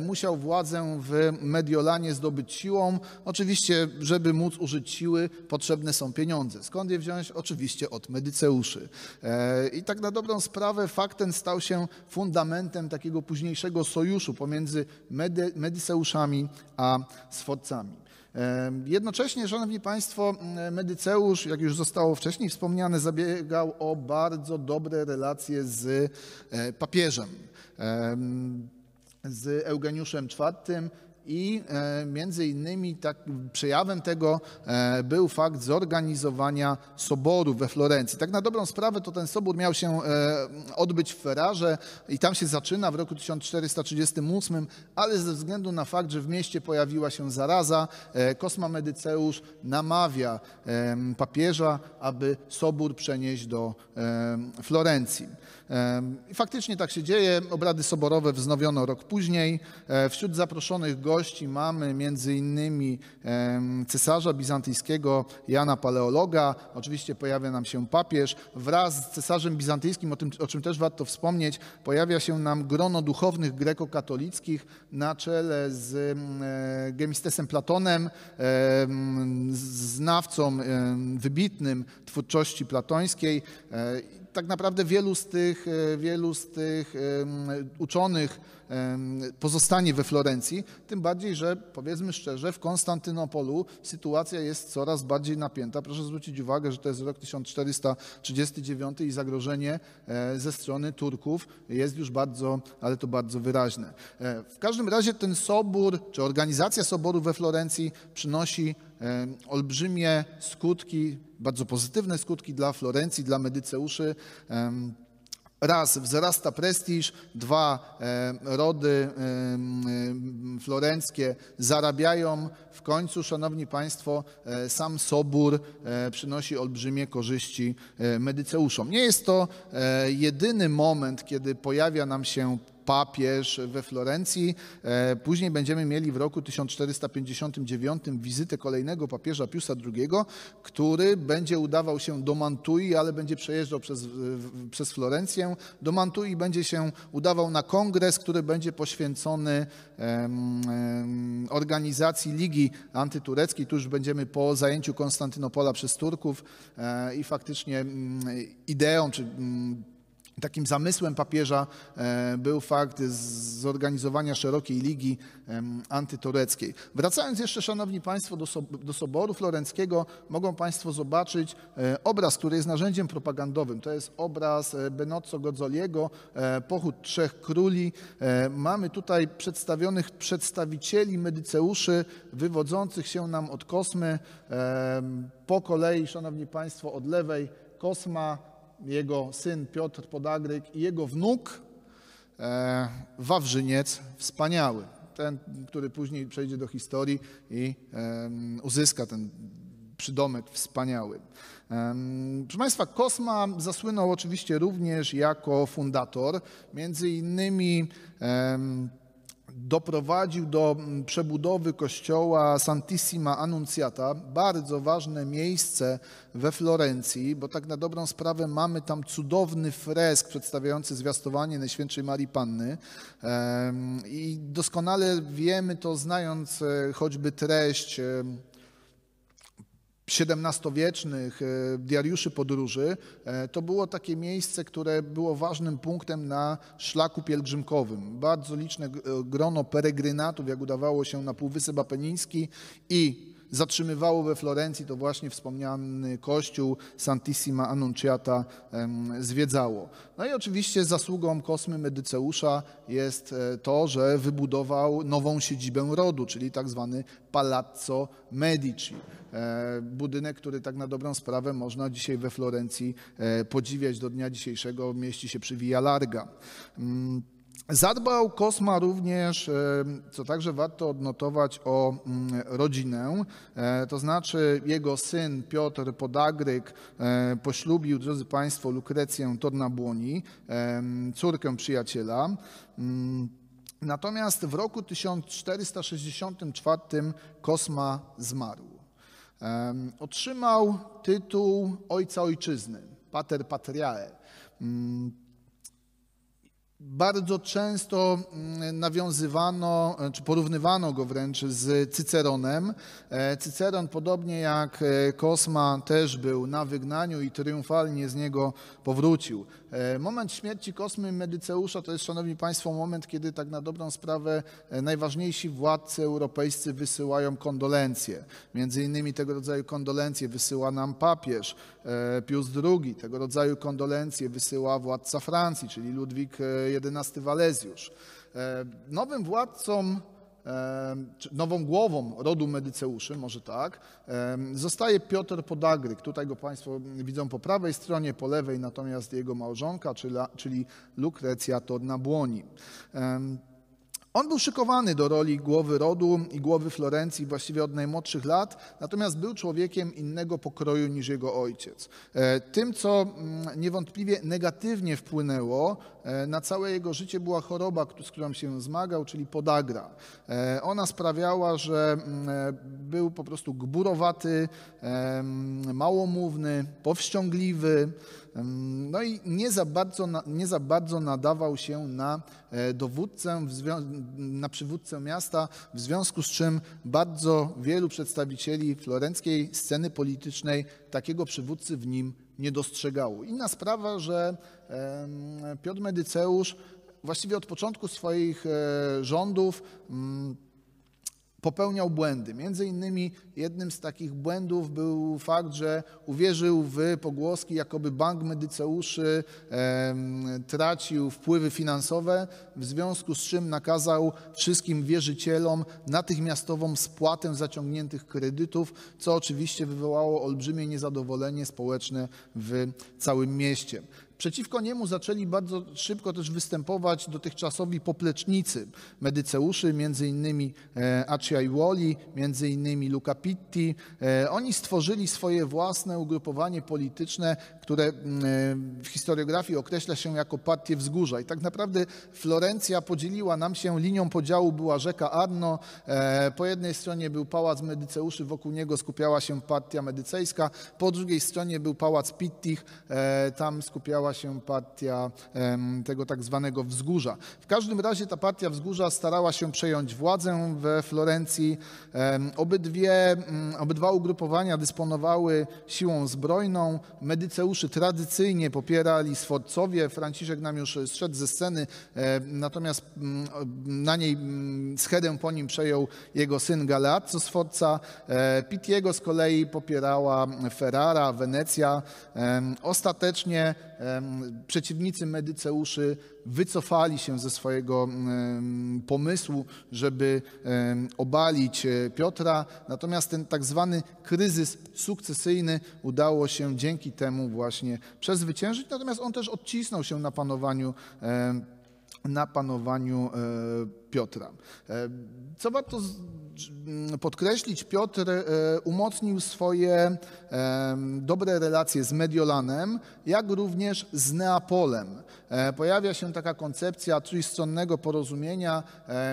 A: musiał władzę w Mediolanie zdobyć siłą. Oczywiście, żeby móc użyć siły, potrzebne są pieniądze. Skąd je wziąć? Oczywiście od medyceuszy. E, I tak na dobrą sprawę fakt ten stał się fundamentem takiego późniejszego sojuszu pomiędzy medy, medyceuszami a sforcami. E, jednocześnie, Szanowni Państwo, Medyceusz, jak już zostało wcześniej wspomniane, zabiegał o bardzo dobre relacje z e, papieżem z Eugeniuszem IV, i e, między innymi tak, przejawem tego e, był fakt zorganizowania soboru we Florencji. Tak na dobrą sprawę to ten sobór miał się e, odbyć w Ferrarze i tam się zaczyna w roku 1438, ale ze względu na fakt, że w mieście pojawiła się zaraza, Kosma Medyceusz namawia papieża, aby sobór przenieść do Florencji. I faktycznie tak się dzieje. Obrady soborowe wznowiono rok później. Wśród zaproszonych gości gości mamy między innymi cesarza bizantyjskiego Jana Paleologa, oczywiście pojawia nam się papież. Wraz z cesarzem bizantyjskim, o, tym, o czym też warto wspomnieć, pojawia się nam grono duchownych grekokatolickich na czele z e, Gemistesem Platonem, znawcą wybitnym twórczości platońskiej e, tak naprawdę wielu z tych, e, wielu z tych uczonych pozostanie we Florencji, tym bardziej, że powiedzmy szczerze, w Konstantynopolu sytuacja jest coraz bardziej napięta. Proszę zwrócić uwagę, że to jest rok 1439 i zagrożenie e, ze strony Turków jest już bardzo, ale to bardzo wyraźne. E, w każdym razie ten sobór, czy organizacja soboru we Florencji przynosi olbrzymie skutki, bardzo pozytywne skutki dla Florencji, dla medyceuszy. Raz, wzrasta prestiż, dwa, rody florenckie zarabiają. W końcu, szanowni państwo, e, sam Sobór e, przynosi olbrzymie korzyści e, medyceuszom. Nie jest to jedyny moment, kiedy pojawia nam się papież we Florencji. E, później będziemy mieli w roku 1459 wizytę kolejnego papieża Piusa II, który będzie udawał się do Mantui, ale będzie przejeżdżał przez, przez Florencję. Do Mantui będzie się udawał na kongres, który będzie poświęcony organizacji Ligi Antytureckiej. Tu już będziemy po zajęciu Konstantynopola przez Turków e, i faktycznie mm, ideą czy mm, Takim zamysłem papieża e, był fakt zorganizowania szerokiej ligi antytureckiej. Wracając jeszcze, Szanowni Państwo, do, Soboru Florenckiego, mogą Państwo zobaczyć e, obraz, który jest narzędziem propagandowym. To jest obraz e, Benozzo Gozzoliego, Pochód Trzech Króli. Mamy tutaj przedstawionych przedstawicieli medyceuszy wywodzących się nam od Kosmy. Po kolei, Szanowni Państwo, od lewej Kosma, jego syn Piotr Podagryk i jego wnuk e, Wawrzyniec wspaniały. Ten, który później przejdzie do historii i uzyska ten przydomek wspaniały. Proszę Państwa, Kosma zasłynął oczywiście również jako fundator, między innymi doprowadził do mm, przebudowy kościoła Santissima Annunciata, bardzo ważne miejsce we Florencji, bo tak na dobrą sprawę mamy tam cudowny fresk przedstawiający zwiastowanie Najświętszej Marii Panny. I doskonale wiemy to znając e, choćby treść XVII-wiecznych e, diariuszy podróży, e, to było takie miejsce, które było ważnym punktem na szlaku pielgrzymkowym. Bardzo liczne grono peregrynatów, jak udawało się na Półwysep Apeniński i zatrzymywało we Florencji, to właśnie wspomniany kościół Santissima Annunciata zwiedzało. No i oczywiście zasługą Kosmy Medyceusza jest e, to, że wybudował nową siedzibę rodu, czyli tak zwany Palazzo Medici. E, budynek, który tak na dobrą sprawę można dzisiaj we Florencji e, podziwiać do dnia dzisiejszego, mieści się przy Via Larga. Mm, Zadbał Kosma również, e, co także warto odnotować, o mm, rodzinę, e, to znaczy jego syn Piotr Podagryk e, poślubił, drodzy Państwo, Lukrecję Tornabuoni, córkę przyjaciela. Mm, natomiast w roku 1464 Kosma zmarł. Otrzymał tytuł ojca ojczyzny, pater patriae. Bardzo często mm, nawiązywano, czy porównywano go wręcz z Cyceronem. E, Cyceron, podobnie jak e, Kosma, też był na wygnaniu i triumfalnie z niego powrócił. E, moment śmierci Kosmy Medyceusza to jest, szanowni państwo, moment, kiedy tak na dobrą sprawę najważniejsi władcy europejscy wysyłają kondolencje. Między innymi tego rodzaju kondolencje wysyła nam papież Pius II, tego rodzaju kondolencje wysyła władca Francji, czyli Ludwik XI Walezjusz. E, nowym władcą, e, nową głową rodu Medyceuszy, może tak, zostaje Piotr Podagryk. Tutaj go Państwo widzą po prawej stronie, po lewej natomiast jego małżonka, czyli Lukrecja Tornabłoni. On był szykowany do roli głowy rodu i głowy Florencji właściwie od najmłodszych lat, natomiast był człowiekiem innego pokroju niż jego ojciec. E, tym, co mm, niewątpliwie negatywnie wpłynęło e, na całe jego życie, była choroba, z którą się zmagał, czyli podagra. E, ona sprawiała, że mm, był po prostu gburowaty, małomówny, powściągliwy, no i nie za bardzo, nie za bardzo nadawał się na e, dowódcę, na przywódcę miasta, w związku z czym bardzo wielu przedstawicieli florenckiej sceny politycznej takiego przywódcy w nim nie dostrzegało. Inna sprawa, że Piotr Medyceusz właściwie od początku swoich e, rządów mm, popełniał błędy. Między innymi jednym z takich błędów był fakt, że uwierzył w pogłoski, jakoby Bank Medyceuszy e, tracił wpływy finansowe, w związku z czym nakazał wszystkim wierzycielom natychmiastową spłatę zaciągniętych kredytów, co oczywiście wywołało olbrzymie niezadowolenie społeczne w całym mieście. Przeciwko niemu zaczęli bardzo szybko też występować dotychczasowi poplecznicy medyceuszy, między innymi e, Acciaiuoli, między innymi Luca Pitti. E, oni stworzyli swoje własne ugrupowanie polityczne, które mm, e, w historiografii określa się jako partię wzgórza. I tak naprawdę Florencja podzieliła nam się, linią podziału była rzeka Arno, po jednej stronie był pałac medyceuszy, wokół niego skupiała się partia medycejska, po drugiej stronie był pałac Pittich, tam skupiała się partia tego tak zwanego wzgórza. W każdym razie ta partia wzgórza starała się przejąć władzę we Florencji. Obydwie, mm, obydwa ugrupowania dysponowały siłą zbrojną. Tradycyjnie popierali Sforcowie. Franciszek nam już zszedł ze sceny, natomiast mm, na niej mm, schedę po nim przejął jego syn Galeazzo Sforza. E, Pitiego z kolei popierała Ferrara, Wenecja. Ostatecznie przeciwnicy Medyceuszy wycofali się ze swojego pomysłu, żeby obalić e, Piotra, natomiast ten tak zwany kryzys sukcesyjny udało się dzięki temu właśnie przezwyciężyć, natomiast on też odcisnął się na panowaniu na panowaniu e, Piotra. Co warto podkreślić, Piotr umocnił swoje dobre relacje z Mediolanem, jak również z Neapolem. Pojawia się taka koncepcja trójstronnego porozumienia,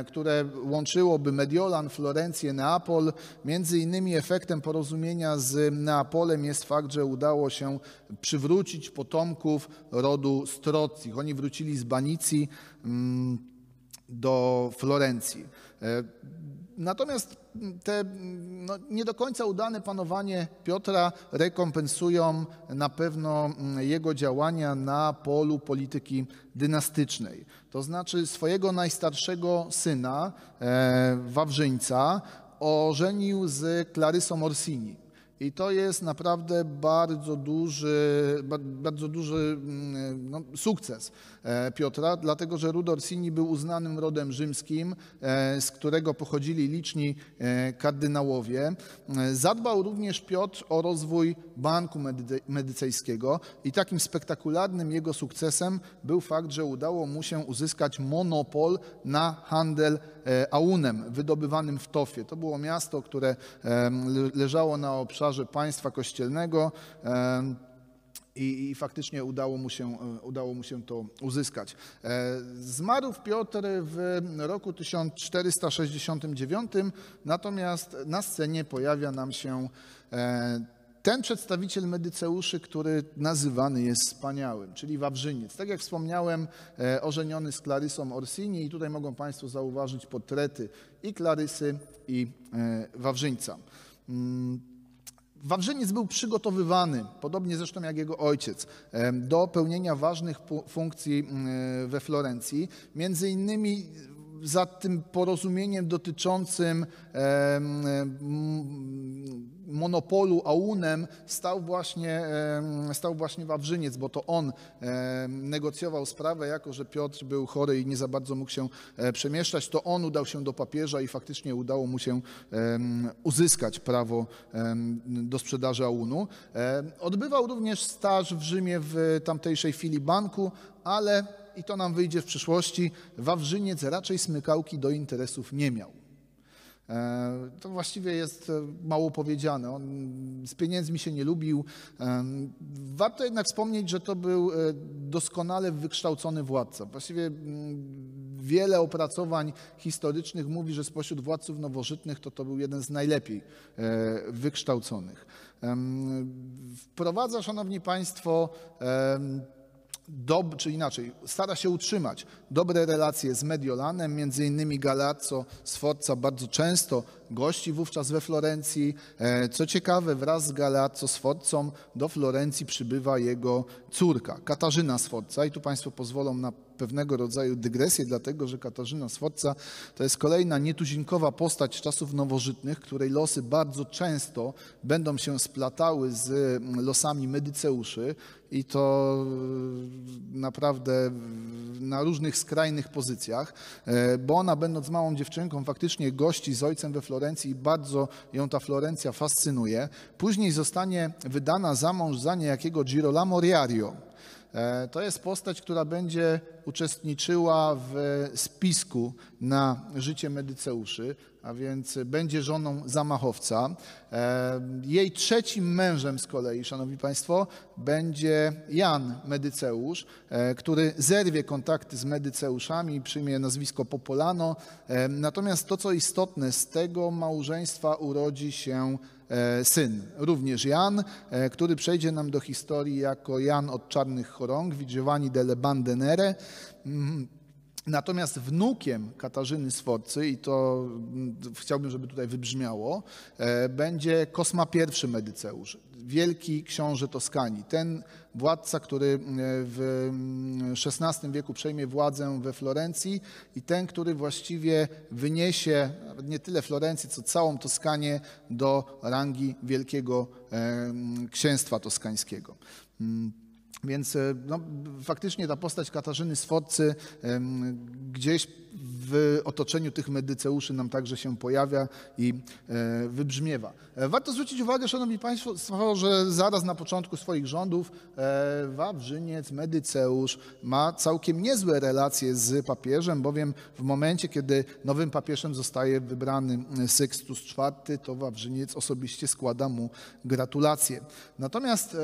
A: które łączyłoby Mediolan, Florencję, Neapol. Między innymi efektem porozumienia z Neapolem jest fakt, że udało się przywrócić potomków rodu Strockich. Oni wrócili z Banicji mm, do Florencji. E, natomiast te no, nie do końca udane panowanie Piotra rekompensują na pewno mm, jego działania na polu polityki dynastycznej. To znaczy swojego najstarszego syna, e, Wawrzyńca, ożenił z Clarysą Orsini. I to jest naprawdę bardzo duży, bardzo duży mm, no, sukces e, Piotra, dlatego że Rudolfini był uznanym rodem rzymskim, e, z którego pochodzili liczni e, kardynałowie. Zadbał również Piotr o rozwój banku medycejskiego i takim spektakularnym jego sukcesem był fakt, że udało mu się uzyskać monopol na handel aunem wydobywanym w Tofie. To było miasto, które leżało na obszarze państwa kościelnego i, i, faktycznie udało mu, się, e, udało mu się to uzyskać. E, zmarł Piotr w roku 1469, natomiast na scenie pojawia nam się e, ten przedstawiciel Medyceuszy, który nazywany jest wspaniałym, czyli Wawrzyniec. Tak jak wspomniałem, ożeniony z Klarysą Orsini i tutaj mogą Państwo zauważyć portrety i Klarysy i Wawrzyńca. Mm, Wawrzyniec był przygotowywany, podobnie zresztą jak jego ojciec, do pełnienia ważnych funkcji we Florencji. Między innymi za tym porozumieniem dotyczącym monopolu Aunem stał właśnie, stał właśnie Wawrzyniec, bo to on negocjował sprawę, jako że Piotr był chory i nie za bardzo mógł się e, przemieszczać, to on udał się do papieża i faktycznie udało mu się uzyskać prawo do sprzedaży Aunu. Odbywał również staż w Rzymie w tamtejszej filii banku, ale i to nam wyjdzie w przyszłości, Wawrzyniec raczej smykałki do interesów nie miał. E, to właściwie jest e, mało powiedziane. On z pieniędzmi się nie lubił. E, warto jednak wspomnieć, że to był doskonale wykształcony władca. Właściwie mm, wiele opracowań historycznych mówi, że spośród władców nowożytnych to to był jeden z najlepiej wykształconych. Wprowadza, szanowni państwo, dob, czy inaczej, stara się utrzymać dobre relacje z Mediolanem, między innymi Galazzo Sforza bardzo często gości wówczas we Florencji. E, co ciekawe, wraz z Galazzo Sforzą do Florencji przybywa jego córka, Katarzyna Sforza i tu Państwo pozwolą na pewnego rodzaju dygresję, dlatego że Katarzyna Sforca to jest kolejna nietuzinkowa postać czasów nowożytnych, której losy bardzo często będą się splatały z losami Medyceuszy i to e, naprawdę na różnych skrajnych pozycjach, e, bo ona będąc małą dziewczynką faktycznie gości z ojcem we Florencji i bardzo ją ta Florencja fascynuje. Później zostanie wydana za mąż za niejakiego Girolamo Riario. E, to jest postać, która będzie uczestniczyła w spisku na życie Medyceuszy, a więc będzie żoną zamachowca. E, jej trzecim mężem z kolei, szanowni państwo, będzie Jan Medyceusz, e, który zerwie kontakty z Medyceuszami i przyjmie nazwisko Popolano. Natomiast to, co istotne, z tego małżeństwa urodzi się syn, również Jan, e, który przejdzie nam do historii jako Jan od czarnych chorąg, Giovanni delle Bandenere. Mhm. Natomiast wnukiem Katarzyny Sforcy, i to chciałbym, żeby tutaj wybrzmiało, e, będzie Kosma I Medyceusz, wielki książę Toskanii. Ten władca, który e, w XVI mm, wieku przejmie władzę we Florencji i ten, który właściwie wyniesie nie tyle Florencję, co całą Toskanię do rangi wielkiego e, księstwa toskańskiego. Mm. Więc e, no, faktycznie ta postać Katarzyny Swodcy gdzieś w otoczeniu tych medyceuszy nam także się pojawia i e, wybrzmiewa. E, warto zwrócić uwagę, Szanowni Państwo, że zaraz na początku swoich rządów e, Wawrzyniec, medyceusz ma całkiem niezłe relacje z papieżem, bowiem w momencie, kiedy nowym papieżem zostaje wybrany Sykstus IV, to Wawrzyniec osobiście składa mu gratulacje. Natomiast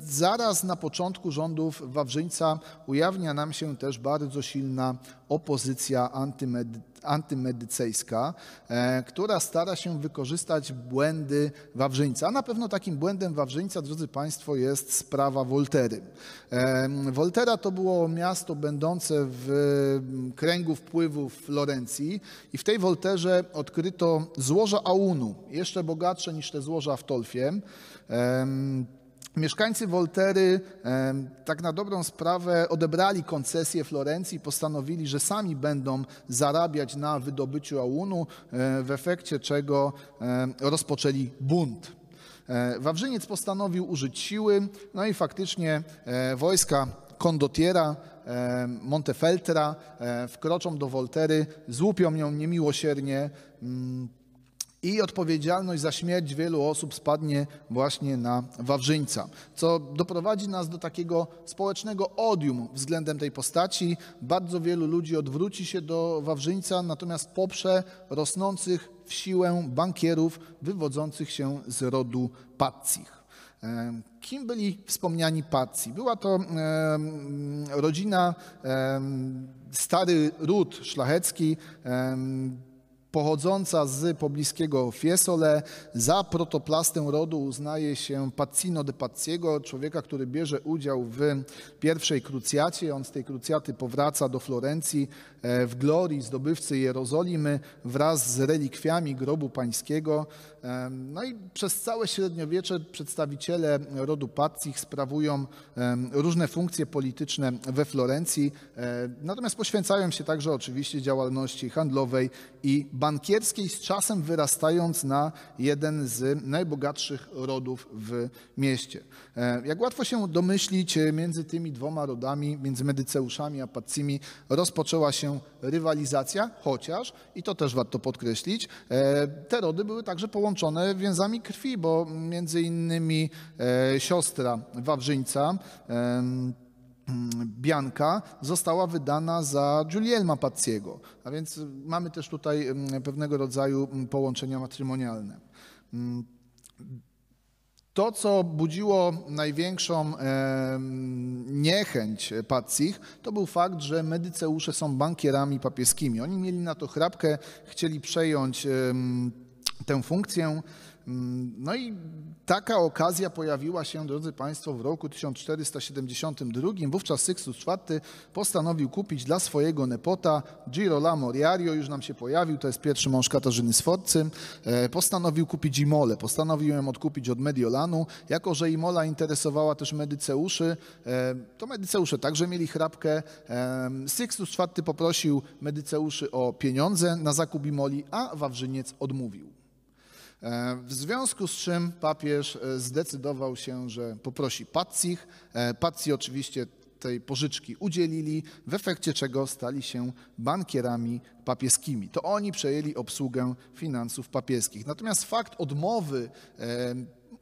A: zaraz na początku rządów Wawrzyńca ujawnia nam się też bardzo silna opozycja antymedy, antymedycejska, e, która stara się wykorzystać błędy Wawrzyńca. A na pewno takim błędem Wawrzyńca, drodzy Państwo, jest sprawa Woltery. E, Woltera to było miasto będące w kręgu wpływów Florencji i w tej Wolterze odkryto złoża aunu, jeszcze bogatsze niż te złoża w Tolfie. Mieszkańcy Woltery tak na dobrą sprawę odebrali koncesję Florencji, postanowili, że sami będą zarabiać na wydobyciu aunu, e, w efekcie czego rozpoczęli bunt. E, Wawrzyniec postanowił użyć siły, no i faktycznie e, wojska Kondotiera, Montefeltra wkroczą do Woltery, złupią ją niemiłosiernie, mm, i odpowiedzialność za śmierć wielu osób spadnie właśnie na Wawrzyńca, co doprowadzi nas do takiego społecznego odium względem tej postaci. Bardzo wielu ludzi odwróci się do Wawrzyńca, natomiast poprze rosnących w siłę bankierów wywodzących się z rodu Paccich. Kim byli wspomniani Pazzi? Była to rodzina, stary ród szlachecki, pochodząca z pobliskiego Fiesole. Za protoplastę rodu uznaje się Pazzino de Pazziego, człowieka, który bierze udział w pierwszej krucjacie. On z tej krucjaty powraca do Florencji e, w glorii zdobywcy Jerozolimy wraz z relikwiami grobu pańskiego. E, no i przez całe średniowiecze przedstawiciele rodu Pazzich sprawują e, różne funkcje polityczne we Florencji, natomiast poświęcają się także oczywiście działalności handlowej i bankierskiej, z czasem wyrastając na jeden z najbogatszych rodów w mieście. E, jak łatwo się domyślić, e, między tymi dwoma rodami, między Medyceuszami a Pacimi, rozpoczęła się rywalizacja, chociaż, i to też warto podkreślić, e, te rody były także połączone więzami krwi, bo między innymi siostra Wawrzyńca, Mm, Bianka została wydana za Giulielma Pazziego, a więc mamy też tutaj pewnego rodzaju połączenia matrymonialne. To, co budziło największą niechęć Pazzich, to był fakt, że medyceusze są bankierami papieskimi. Oni mieli na to chrapkę, chcieli przejąć tę funkcję. No i Taka okazja pojawiła się, drodzy Państwo, w roku 1472. Wówczas Sykstus IV postanowił kupić dla swojego nepota Girolamo Riario, już nam się pojawił, to jest pierwszy mąż Katarzyny Sforcy, e, postanowił kupić Imolę, postanowił ją odkupić od Mediolanu. Jako, że Imola interesowała też medyceuszy, e, to medyceusze także mieli chrapkę. E, Sykstus IV poprosił medyceuszy o pieniądze na zakup Imoli, a Wawrzyniec odmówił. E, w związku z czym papież e, zdecydował się, że poprosi Paccich. E, Pacci oczywiście tej pożyczki udzielili, w efekcie czego stali się bankierami papieskimi. To oni przejęli obsługę finansów papieskich. Natomiast fakt odmowy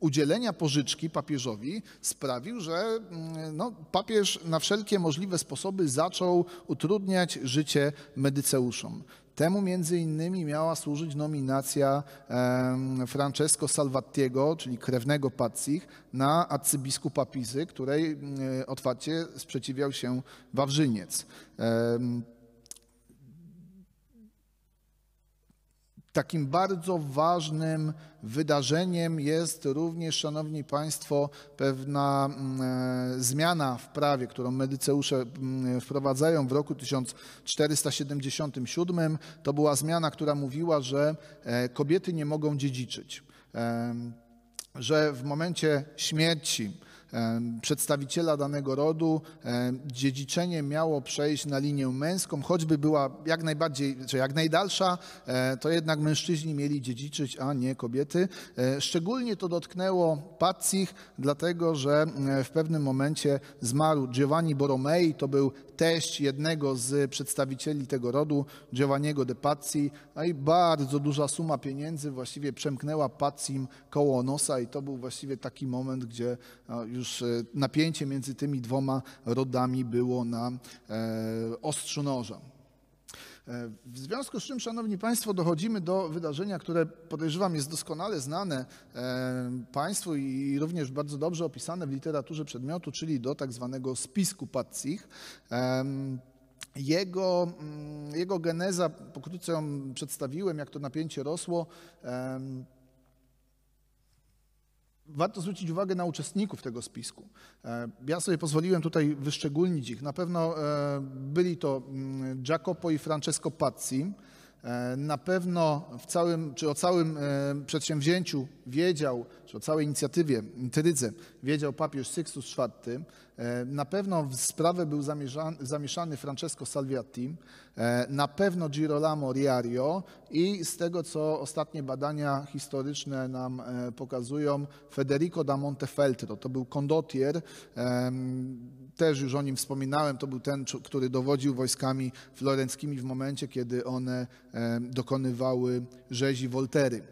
A: udzielenia pożyczki papieżowi sprawił, że mm, no, papież na wszelkie możliwe sposoby zaczął utrudniać życie medyceuszom. Temu między innymi miała służyć nominacja Francesco Salvattiego, czyli krewnego Pazzich, na arcybiskupa Pizy, której mm, otwarcie sprzeciwiał się Wawrzyniec. Takim bardzo ważnym wydarzeniem jest również, Szanowni Państwo, pewna mm, e, zmiana w prawie, którą medyceusze mm, wprowadzają w roku 1477. To była zmiana, która mówiła, że e, kobiety nie mogą dziedziczyć, że w momencie śmierci przedstawiciela danego rodu, dziedziczenie miało przejść na linię męską, choćby była jak najbardziej, czy jak najdalsza, to jednak mężczyźni mieli dziedziczyć, a nie kobiety. Szczególnie to dotknęło Pazzich, dlatego że w pewnym momencie zmarł Giovanni Borromei, to był teść jednego z przedstawicieli tego rodu, Giovanniego de Pazzi, no i bardzo duża suma pieniędzy właściwie przemknęła Pazzim koło nosa i to był właściwie taki moment, gdzie już e, napięcie między tymi dwoma rodami było na e, ostrzu noża. E, w związku z czym, Szanowni Państwo, dochodzimy do wydarzenia, które podejrzewam jest doskonale znane Państwu i również bardzo dobrze opisane w literaturze przedmiotu, czyli do tak zwanego spisku Pazzich. Jego, mm, jego geneza, pokrótce ją przedstawiłem, jak to napięcie rosło. Warto zwrócić uwagę na uczestników tego spisku. E, ja sobie pozwoliłem tutaj wyszczególnić ich. Na pewno e, byli to mm, Jacopo i Francesco Pazzi. E, na pewno w całym, czy o całym przedsięwzięciu wiedział, czy o całej inicjatywie, wiedział papież Sixtus IV. E, na pewno w sprawę był zamieszany Francesco Salviati, e, na pewno Girolamo Riario i z tego, co ostatnie badania historyczne nam e, pokazują, Federico da Montefeltro. To był kondottier, też już o nim wspominałem, to był ten, który dowodził wojskami florenckimi w momencie, kiedy one dokonywały rzezi Woltery.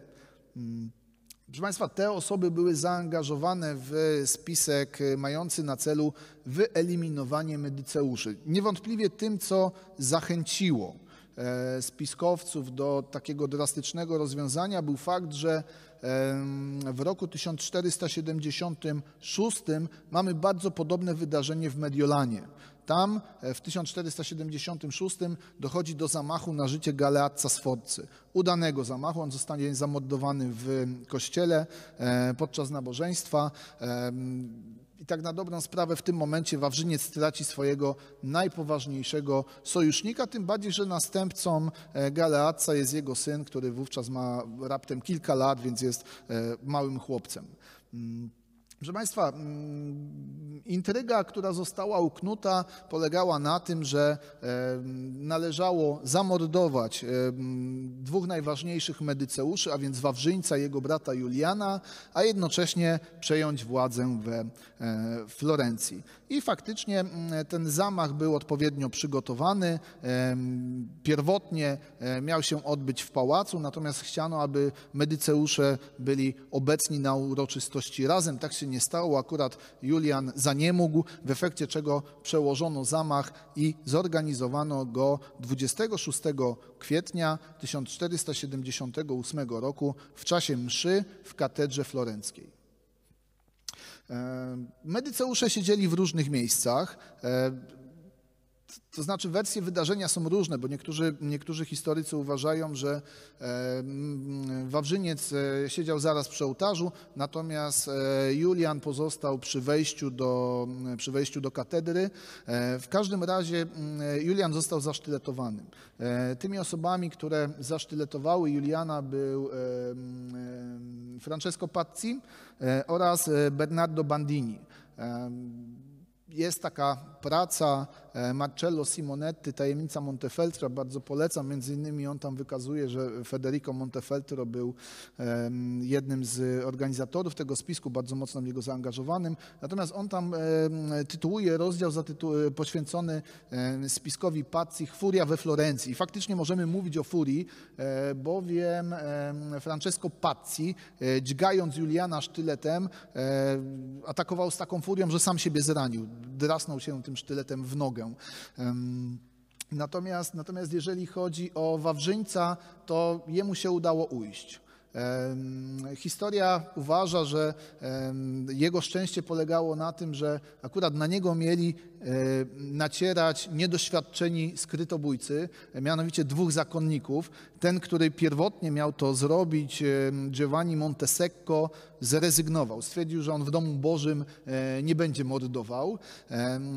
A: Proszę Państwa, te osoby były zaangażowane w spisek mający na celu wyeliminowanie medyceuszy. Niewątpliwie tym, co zachęciło e, spiskowców do takiego drastycznego rozwiązania był fakt, że w roku 1476 mamy bardzo podobne wydarzenie w Mediolanie. Tam e, w 1476 dochodzi do zamachu na życie Galeazza Sforcy. Udanego zamachu, on zostanie zamordowany w kościele e, podczas nabożeństwa. I tak na dobrą sprawę w tym momencie Wawrzyniec traci swojego najpoważniejszego sojusznika, tym bardziej, że następcą e, Galeazza jest jego syn, który wówczas ma raptem kilka lat, więc jest małym chłopcem. Proszę Państwa, mm, intryga, która została uknuta, polegała na tym, że należało zamordować dwóch najważniejszych medyceuszy, a więc Wawrzyńca i jego brata Juliana, a jednocześnie przejąć władzę we e, Florencji. I faktycznie ten zamach był odpowiednio przygotowany. Pierwotnie e, miał się odbyć w pałacu, natomiast chciano, aby medyceusze byli obecni na uroczystości razem. Tak się nie stało. Akurat Julian zaniemógł, w efekcie czego przełożono zamach i zorganizowano go 26 kwietnia 1478 roku w czasie mszy w katedrze florenckiej. E, medyceusze siedzieli w różnych miejscach. To znaczy wersje wydarzenia są różne, bo niektórzy, niektórzy historycy uważają, że e, Wawrzyniec e, siedział zaraz przy ołtarzu, natomiast e, Julian pozostał przy wejściu do, przy wejściu do katedry. W każdym razie Julian został zasztyletowany. Tymi osobami, które zasztyletowały Juliana był Francesco Pazzi oraz Bernardo Bandini jest taka praca e, Marcello Simonetti, Tajemnica Montefeltro, bardzo polecam, między innymi on tam wykazuje, że Federico Montefeltro był jednym z organizatorów tego spisku, bardzo mocno w niego zaangażowanym, natomiast on tam tytułuje rozdział poświęcony spiskowi Pazzi Furia we Florencji. I faktycznie możemy mówić o furii, e, bowiem Francesco Pazzi, e, dźgając Juliana sztyletem, atakował z taką furią, że sam siebie zranił. Drasnął się tym sztyletem w nogę. Natomiast, natomiast jeżeli chodzi o Wawrzyńca, to jemu się udało ujść. Historia uważa, że jego szczęście polegało na tym, że akurat na niego mieli nacierać niedoświadczeni skrytobójcy, mianowicie dwóch zakonników. Ten, który pierwotnie miał to zrobić, Giovanni Montesecco, zrezygnował. Stwierdził, że on w domu Bożym e, nie będzie mordował,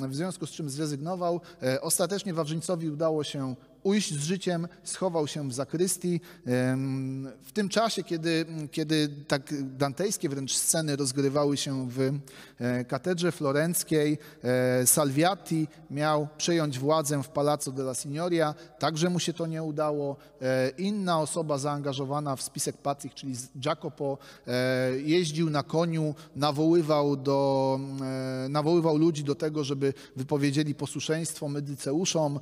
A: w związku z czym zrezygnował. E, ostatecznie Wawrzyńcowi udało się ujść z życiem, schował się w zakrystii. W tym czasie, kiedy, kiedy tak dantejskie wręcz sceny rozgrywały się w e, katedrze florenckiej, e, Salviati miał przejąć władzę w Palazzo della Signoria, także mu się to nie udało. E, inna osoba zaangażowana w spisek Pacich, czyli Jacopo, jeździł na koniu, nawoływał, do, nawoływał ludzi do tego, żeby wypowiedzieli posłuszeństwo Medyceuszom,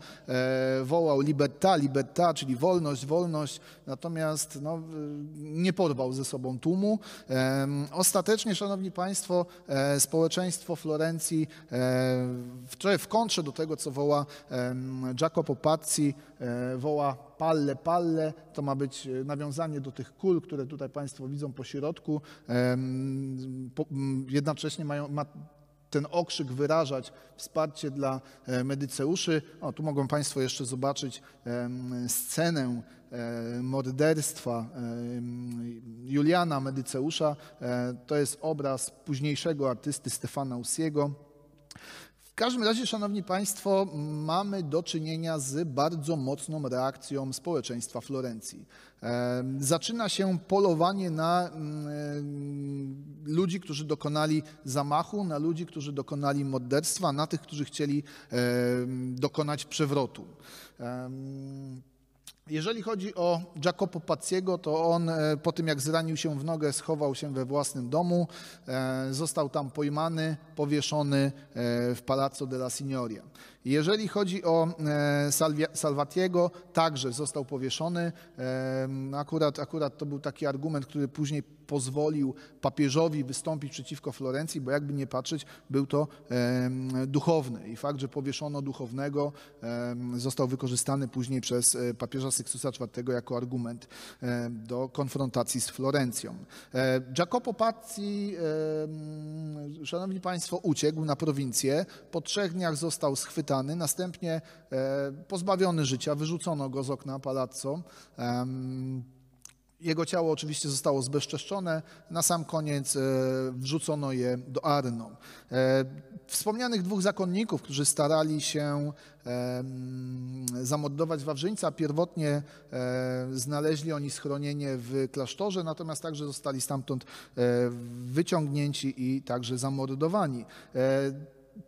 A: wołał libertà, libertà, czyli wolność, wolność, natomiast no, nie porwał ze sobą tłumu. Ostatecznie, Szanowni Państwo, e, społeczeństwo Florencji w, w kontrze do tego, co woła Jacopo Pazzi, e, woła palle, palle, to ma być nawiązanie do tych kul, które tutaj Państwo widzą po środku. Jednocześnie mają, ma ten okrzyk wyrażać wsparcie dla e, medyceuszy. O, tu mogą Państwo jeszcze zobaczyć scenę e, morderstwa Juliana Medyceusza. E, to jest obraz późniejszego artysty Stefana Usiego. W każdym razie, Szanowni Państwo, mamy do czynienia z bardzo mocną reakcją społeczeństwa Florencji. Zaczyna się polowanie na mm, ludzi, którzy dokonali zamachu, na ludzi, którzy dokonali morderstwa, na tych, którzy chcieli dokonać przewrotu. Jeżeli chodzi o Jacopo Pazziego, to on e, po tym jak zranił się w nogę, schował się we własnym domu, e, został tam pojmany, powieszony e, w Palazzo della Signoria. Jeżeli chodzi o Salvatiego, także został powieszony. Akurat, akurat to był taki argument, który później pozwolił papieżowi wystąpić przeciwko Florencji, bo jakby nie patrzeć, był to duchowny. I fakt, że powieszono duchownego, został wykorzystany później przez papieża Sykstusa IV jako argument do konfrontacji z Florencją. E, Jacopo Pazzi, szanowni państwo, uciekł na prowincję. Po trzech dniach został schwytany, następnie e, pozbawiony życia, wyrzucono go z okna palazzo. Jego ciało oczywiście zostało zbezczeszczone. Na sam koniec e, wrzucono je do Arno. E, wspomnianych dwóch zakonników, którzy starali się zamordować Wawrzyńca, pierwotnie e, znaleźli oni schronienie w klasztorze, natomiast także zostali stamtąd wyciągnięci i także zamordowani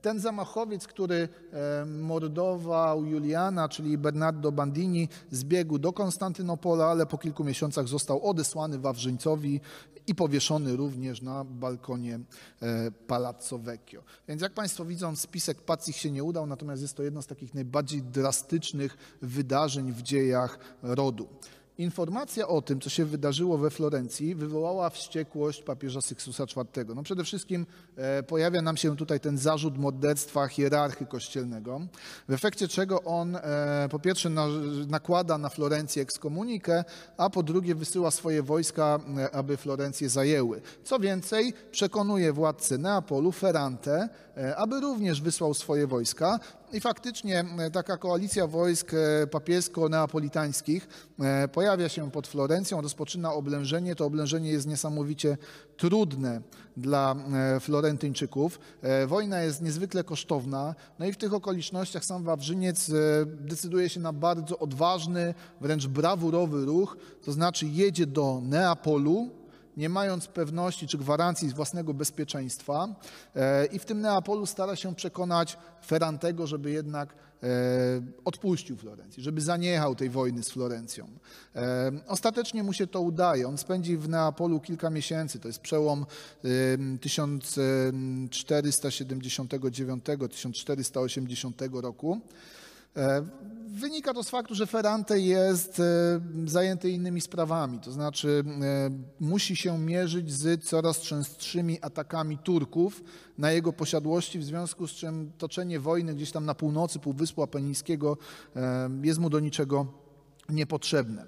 A: ten zamachowiec, który e, mordował Juliana, czyli Bernardo Bandini, zbiegł do Konstantynopola, ale po kilku miesiącach został odesłany Wawrzyńcowi i powieszony również na balkonie e, Palazzo Vecchio. Więc jak Państwo widzą, spisek Pacich się nie udał, natomiast jest to jedno z takich najbardziej drastycznych wydarzeń w dziejach rodu. Informacja o tym, co się wydarzyło we Florencji, wywołała wściekłość papieża Syksusa IV. No przede wszystkim e, pojawia nam się tutaj ten zarzut morderstwa hierarchy kościelnego, w efekcie czego on e, po pierwsze na, nakłada na Florencję ekskomunikę, a po drugie wysyła swoje wojska, e, aby Florencję zajęły. Co więcej, przekonuje władcę Neapolu, Ferrante, aby również wysłał swoje wojska i faktycznie e, taka koalicja wojsk e, papiesko-neapolitańskich pojawia się pod Florencją, rozpoczyna oblężenie. To oblężenie jest niesamowicie trudne dla e, Florentyńczyków. E, wojna jest niezwykle kosztowna, no i w tych okolicznościach sam Wawrzyniec e, decyduje się na bardzo odważny, wręcz brawurowy ruch, to znaczy jedzie do Neapolu, nie mając pewności czy gwarancji własnego bezpieczeństwa e, i w tym Neapolu stara się przekonać Ferrantego, żeby jednak e, odpuścił Florencji, żeby zaniechał tej wojny z Florencją. E, ostatecznie mu się to udaje. On spędzi w Neapolu kilka miesięcy. To jest przełom 1479-1480 roku. Wynika to z faktu, że Ferrante jest e, zajęty innymi sprawami, to znaczy e, musi się mierzyć z coraz częstszymi atakami Turków na jego posiadłości, w związku z czym toczenie wojny gdzieś tam na północy Półwyspu Apenińskiego e, jest mu do niczego niepotrzebne.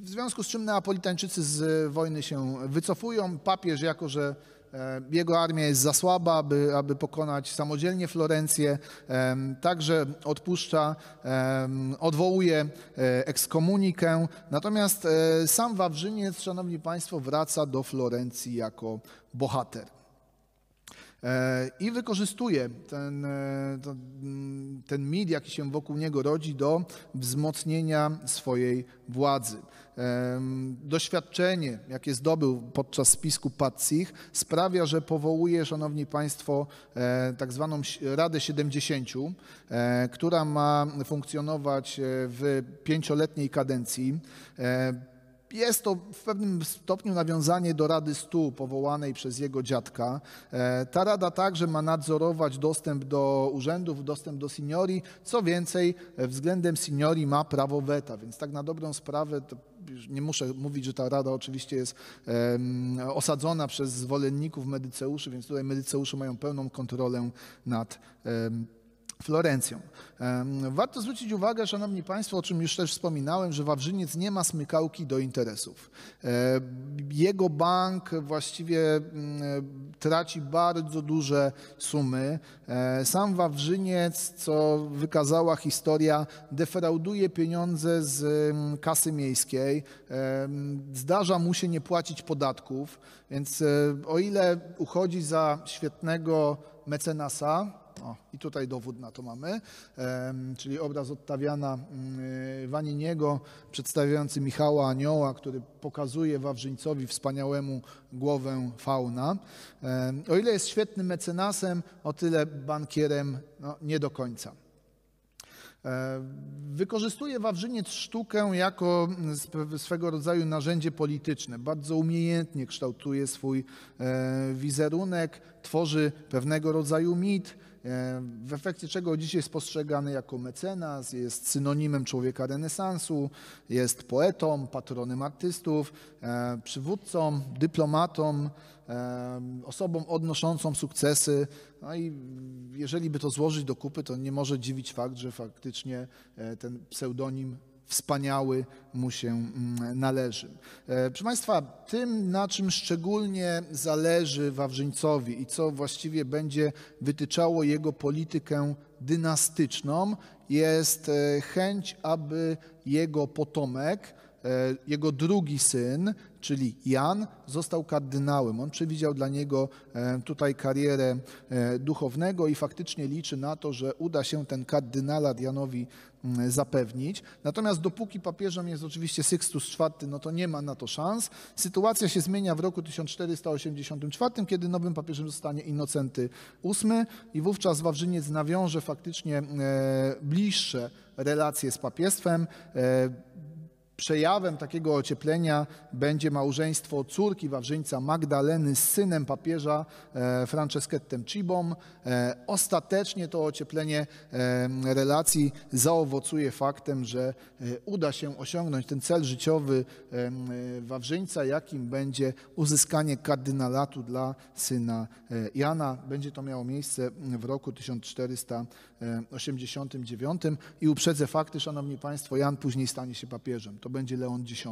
A: W związku z czym Neapolitańczycy z wojny się wycofują. Papież, jako że E, jego armia jest za słaba, aby, aby pokonać samodzielnie Florencję. Także odpuszcza, odwołuje e, ekskomunikę. Natomiast e, sam Wawrzyniec, szanowni państwo, wraca do Florencji jako bohater. E, I wykorzystuje ten, e, mm, ten mit, jaki się wokół niego rodzi, do wzmocnienia swojej władzy. Doświadczenie, jakie zdobył podczas spisku Patsich, sprawia, że powołuje, szanowni państwo, e, tak zwaną Radę 70, która ma funkcjonować w pięcioletniej kadencji. Jest to w pewnym stopniu nawiązanie do Rady Stu powołanej przez jego dziadka. E, ta rada także ma nadzorować dostęp do urzędów, dostęp do seniori. Co więcej, względem seniori ma prawo weta, więc tak na dobrą sprawę nie muszę mówić, że ta rada oczywiście jest osadzona przez zwolenników medyceuszy, więc tutaj medyceusze mają pełną kontrolę nad Florencją. Warto zwrócić uwagę, Szanowni Państwo, o czym już też wspominałem, że Wawrzyniec nie ma smykałki do interesów. Jego bank właściwie mm, traci bardzo duże sumy. E, sam Wawrzyniec, co wykazała historia, defrauduje pieniądze z mm, kasy miejskiej. Zdarza mu się nie płacić podatków, więc e, o ile uchodzi za świetnego mecenasa, o, I tutaj dowód na to mamy, czyli obraz Ottawiana mm, Waniniego przedstawiający Michała Anioła, który pokazuje Wawrzyńcowi wspaniałemu głowę fauna. O ile jest świetnym mecenasem, o tyle bankierem no, nie do końca. Wykorzystuje Wawrzyniec sztukę jako swego rodzaju narzędzie polityczne. Bardzo umiejętnie kształtuje swój e, wizerunek, tworzy pewnego rodzaju mit, E, w efekcie czego dzisiaj jest postrzegany jako mecenas, jest synonimem człowieka renesansu, jest poetą, patronem artystów, e, przywódcą, dyplomatą, e, osobą odnoszącą sukcesy. No i jeżeli by to złożyć do kupy, to nie może dziwić fakt, że faktycznie ten pseudonim wspaniały mu się mm, należy. E, proszę Państwa, tym, na czym szczególnie zależy Wawrzyńcowi i co właściwie będzie wytyczało jego politykę dynastyczną, jest e, chęć, aby jego potomek, jego drugi syn, czyli Jan, został kardynałem. On przewidział dla niego tutaj karierę duchownego i faktycznie liczy na to, że uda się ten kardynalat Janowi Mm, zapewnić. Natomiast dopóki papieżem jest oczywiście Sykstus IV, no to nie ma na to szans. Sytuacja się zmienia w roku 1484, kiedy nowym papieżem zostanie Innocenty VIII i wówczas Wawrzyniec nawiąże faktycznie e, bliższe relacje z papiestwem. Przejawem takiego ocieplenia będzie małżeństwo córki Wawrzyńca Magdaleny z synem papieża e, Franceschettem Cibą. E, ostatecznie to ocieplenie e, relacji zaowocuje faktem, że uda się osiągnąć ten cel życiowy Wawrzyńca, jakim będzie uzyskanie kardynalatu dla syna Jana. Będzie to miało miejsce w roku 1489 i uprzedzę fakty, Szanowni Państwo, Jan później stanie się papieżem. To będzie Leon X.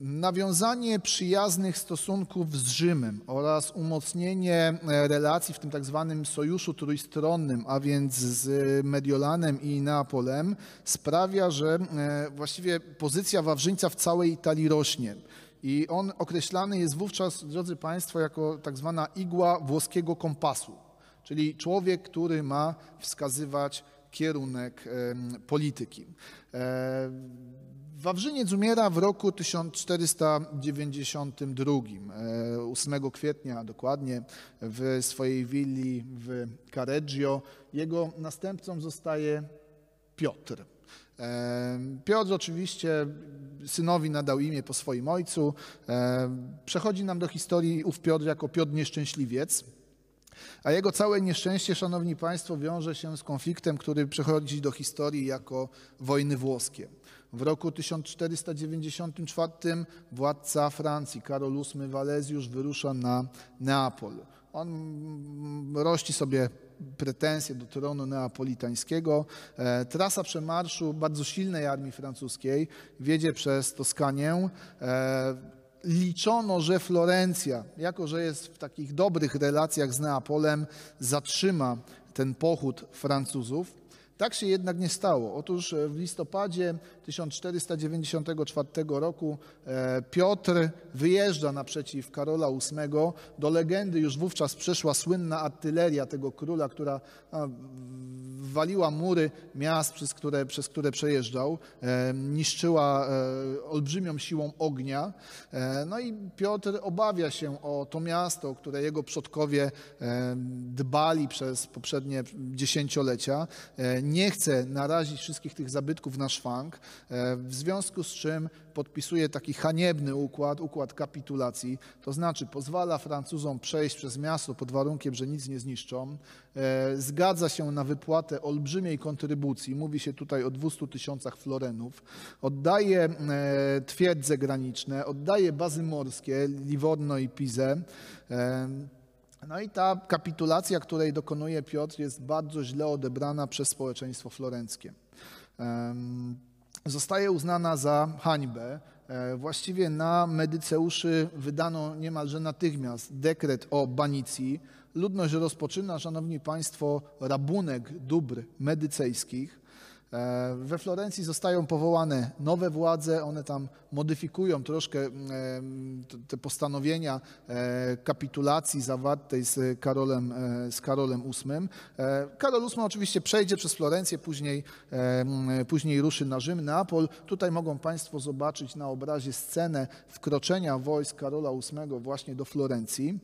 A: Nawiązanie przyjaznych stosunków z Rzymem oraz umocnienie e, relacji w tym tak zwanym sojuszu trójstronnym, a więc z Mediolanem i Neapolem, sprawia, że e, właściwie pozycja Wawrzyńca w całej Italii rośnie. I on określany jest wówczas, drodzy Państwo, jako tak zwana igła włoskiego kompasu, czyli człowiek, który ma wskazywać kierunek polityki. E, Wawrzyniec umiera w roku 1492, 8 e, kwietnia dokładnie, w swojej willi w Careggio. Jego następcą zostaje Piotr. E, Piotr oczywiście synowi nadał imię po swoim ojcu. Przechodzi nam do historii ów Piotr jako Piotr Nieszczęśliwiec. A jego całe nieszczęście, szanowni państwo, wiąże się z konfliktem, który przechodzi do historii jako wojny włoskie. W roku 1494 władca Francji, Karol VIII Walezjusz, wyrusza na Neapol. On rości sobie pretensje do tronu neapolitańskiego. E, trasa przemarszu bardzo silnej armii francuskiej wiedzie przez Toskanię. Liczono, że Florencja, jako że jest w takich dobrych relacjach z Neapolem, zatrzyma ten pochód Francuzów. Tak się jednak nie stało. Otóż e, w listopadzie 1494 roku e, Piotr wyjeżdża naprzeciw Karola VIII. Do legendy już wówczas przeszła słynna artyleria tego króla, która waliła mury miast, przez które, przez które przejeżdżał, e, niszczyła olbrzymią siłą ognia. No i Piotr obawia się o to miasto, które jego przodkowie dbali przez poprzednie dziesięciolecia nie chce narazić wszystkich tych zabytków na szwank, e, w związku z czym podpisuje taki haniebny układ, układ kapitulacji, to znaczy pozwala Francuzom przejść przez miasto pod warunkiem, że nic nie zniszczą, e, zgadza się na wypłatę olbrzymiej kontrybucji, mówi się tutaj o 200 tysiącach florenów, oddaje e, twierdze graniczne, oddaje bazy morskie, Livorno i Pizę, no i ta kapitulacja, której dokonuje Piotr, jest bardzo źle odebrana przez społeczeństwo florenckie. Zostaje uznana za hańbę. E, właściwie na Medyceuszy wydano niemalże natychmiast dekret o banicji. Ludność rozpoczyna, szanowni państwo, rabunek dóbr medycejskich. E, we Florencji zostają powołane nowe władze, one tam modyfikują troszkę e, te postanowienia e, kapitulacji zawartej z Karolem, z Karolem VIII. Karol VIII oczywiście przejdzie przez Florencję, później, później ruszy na Rzym, Neapol. Tutaj mogą Państwo zobaczyć na obrazie scenę wkroczenia wojsk Karola VIII właśnie do Florencji.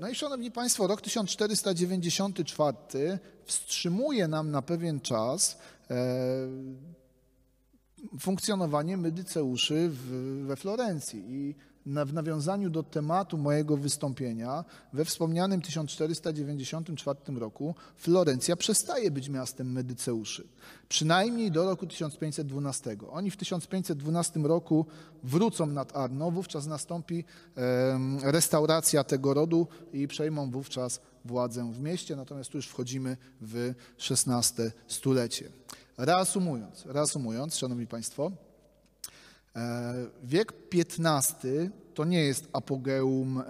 A: No i szanowni Państwo, rok 1494 wstrzymuje nam na pewien czas e, funkcjonowanie Medyceuszy we Florencji. I w nawiązaniu do tematu mojego wystąpienia, we wspomnianym 1494 roku Florencja przestaje być miastem Medyceuszy. Przynajmniej do roku 1512. Oni w 1512 roku wrócą nad Arno, wówczas nastąpi restauracja tego rodu i przejmą wówczas władzę w mieście, natomiast tu już wchodzimy w XVI stulecie. Reasumując, reasumując, Szanowni Państwo, wiek XV to nie jest apogeum e,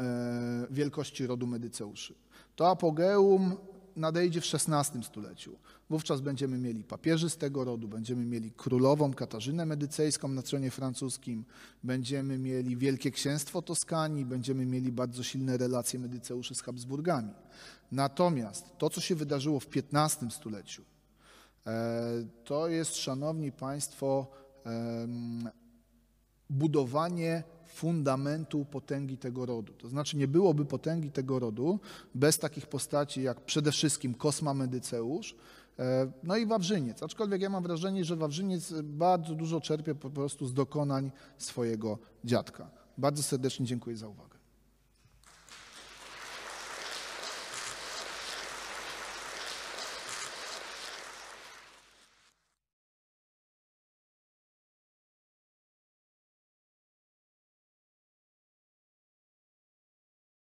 A: wielkości rodu Medyceuszy. To apogeum nadejdzie w XVI stuleciu. Wówczas będziemy mieli papieży z tego rodu, będziemy mieli królową Katarzynę Medycejską na tronie francuskim, będziemy mieli Wielkie Księstwo Toskanii, będziemy mieli bardzo silne relacje Medyceuszy z Habsburgami. Natomiast to, co się wydarzyło w XV stuleciu, e, to jest, szanowni państwo, budowanie fundamentu potęgi tego rodu. To znaczy nie byłoby potęgi tego rodu bez takich postaci jak przede wszystkim Kosma Medyceusz, e, no i Wawrzyniec. Aczkolwiek ja mam wrażenie, że Wawrzyniec bardzo dużo czerpie po prostu z dokonań swojego dziadka. Bardzo serdecznie dziękuję za uwagę.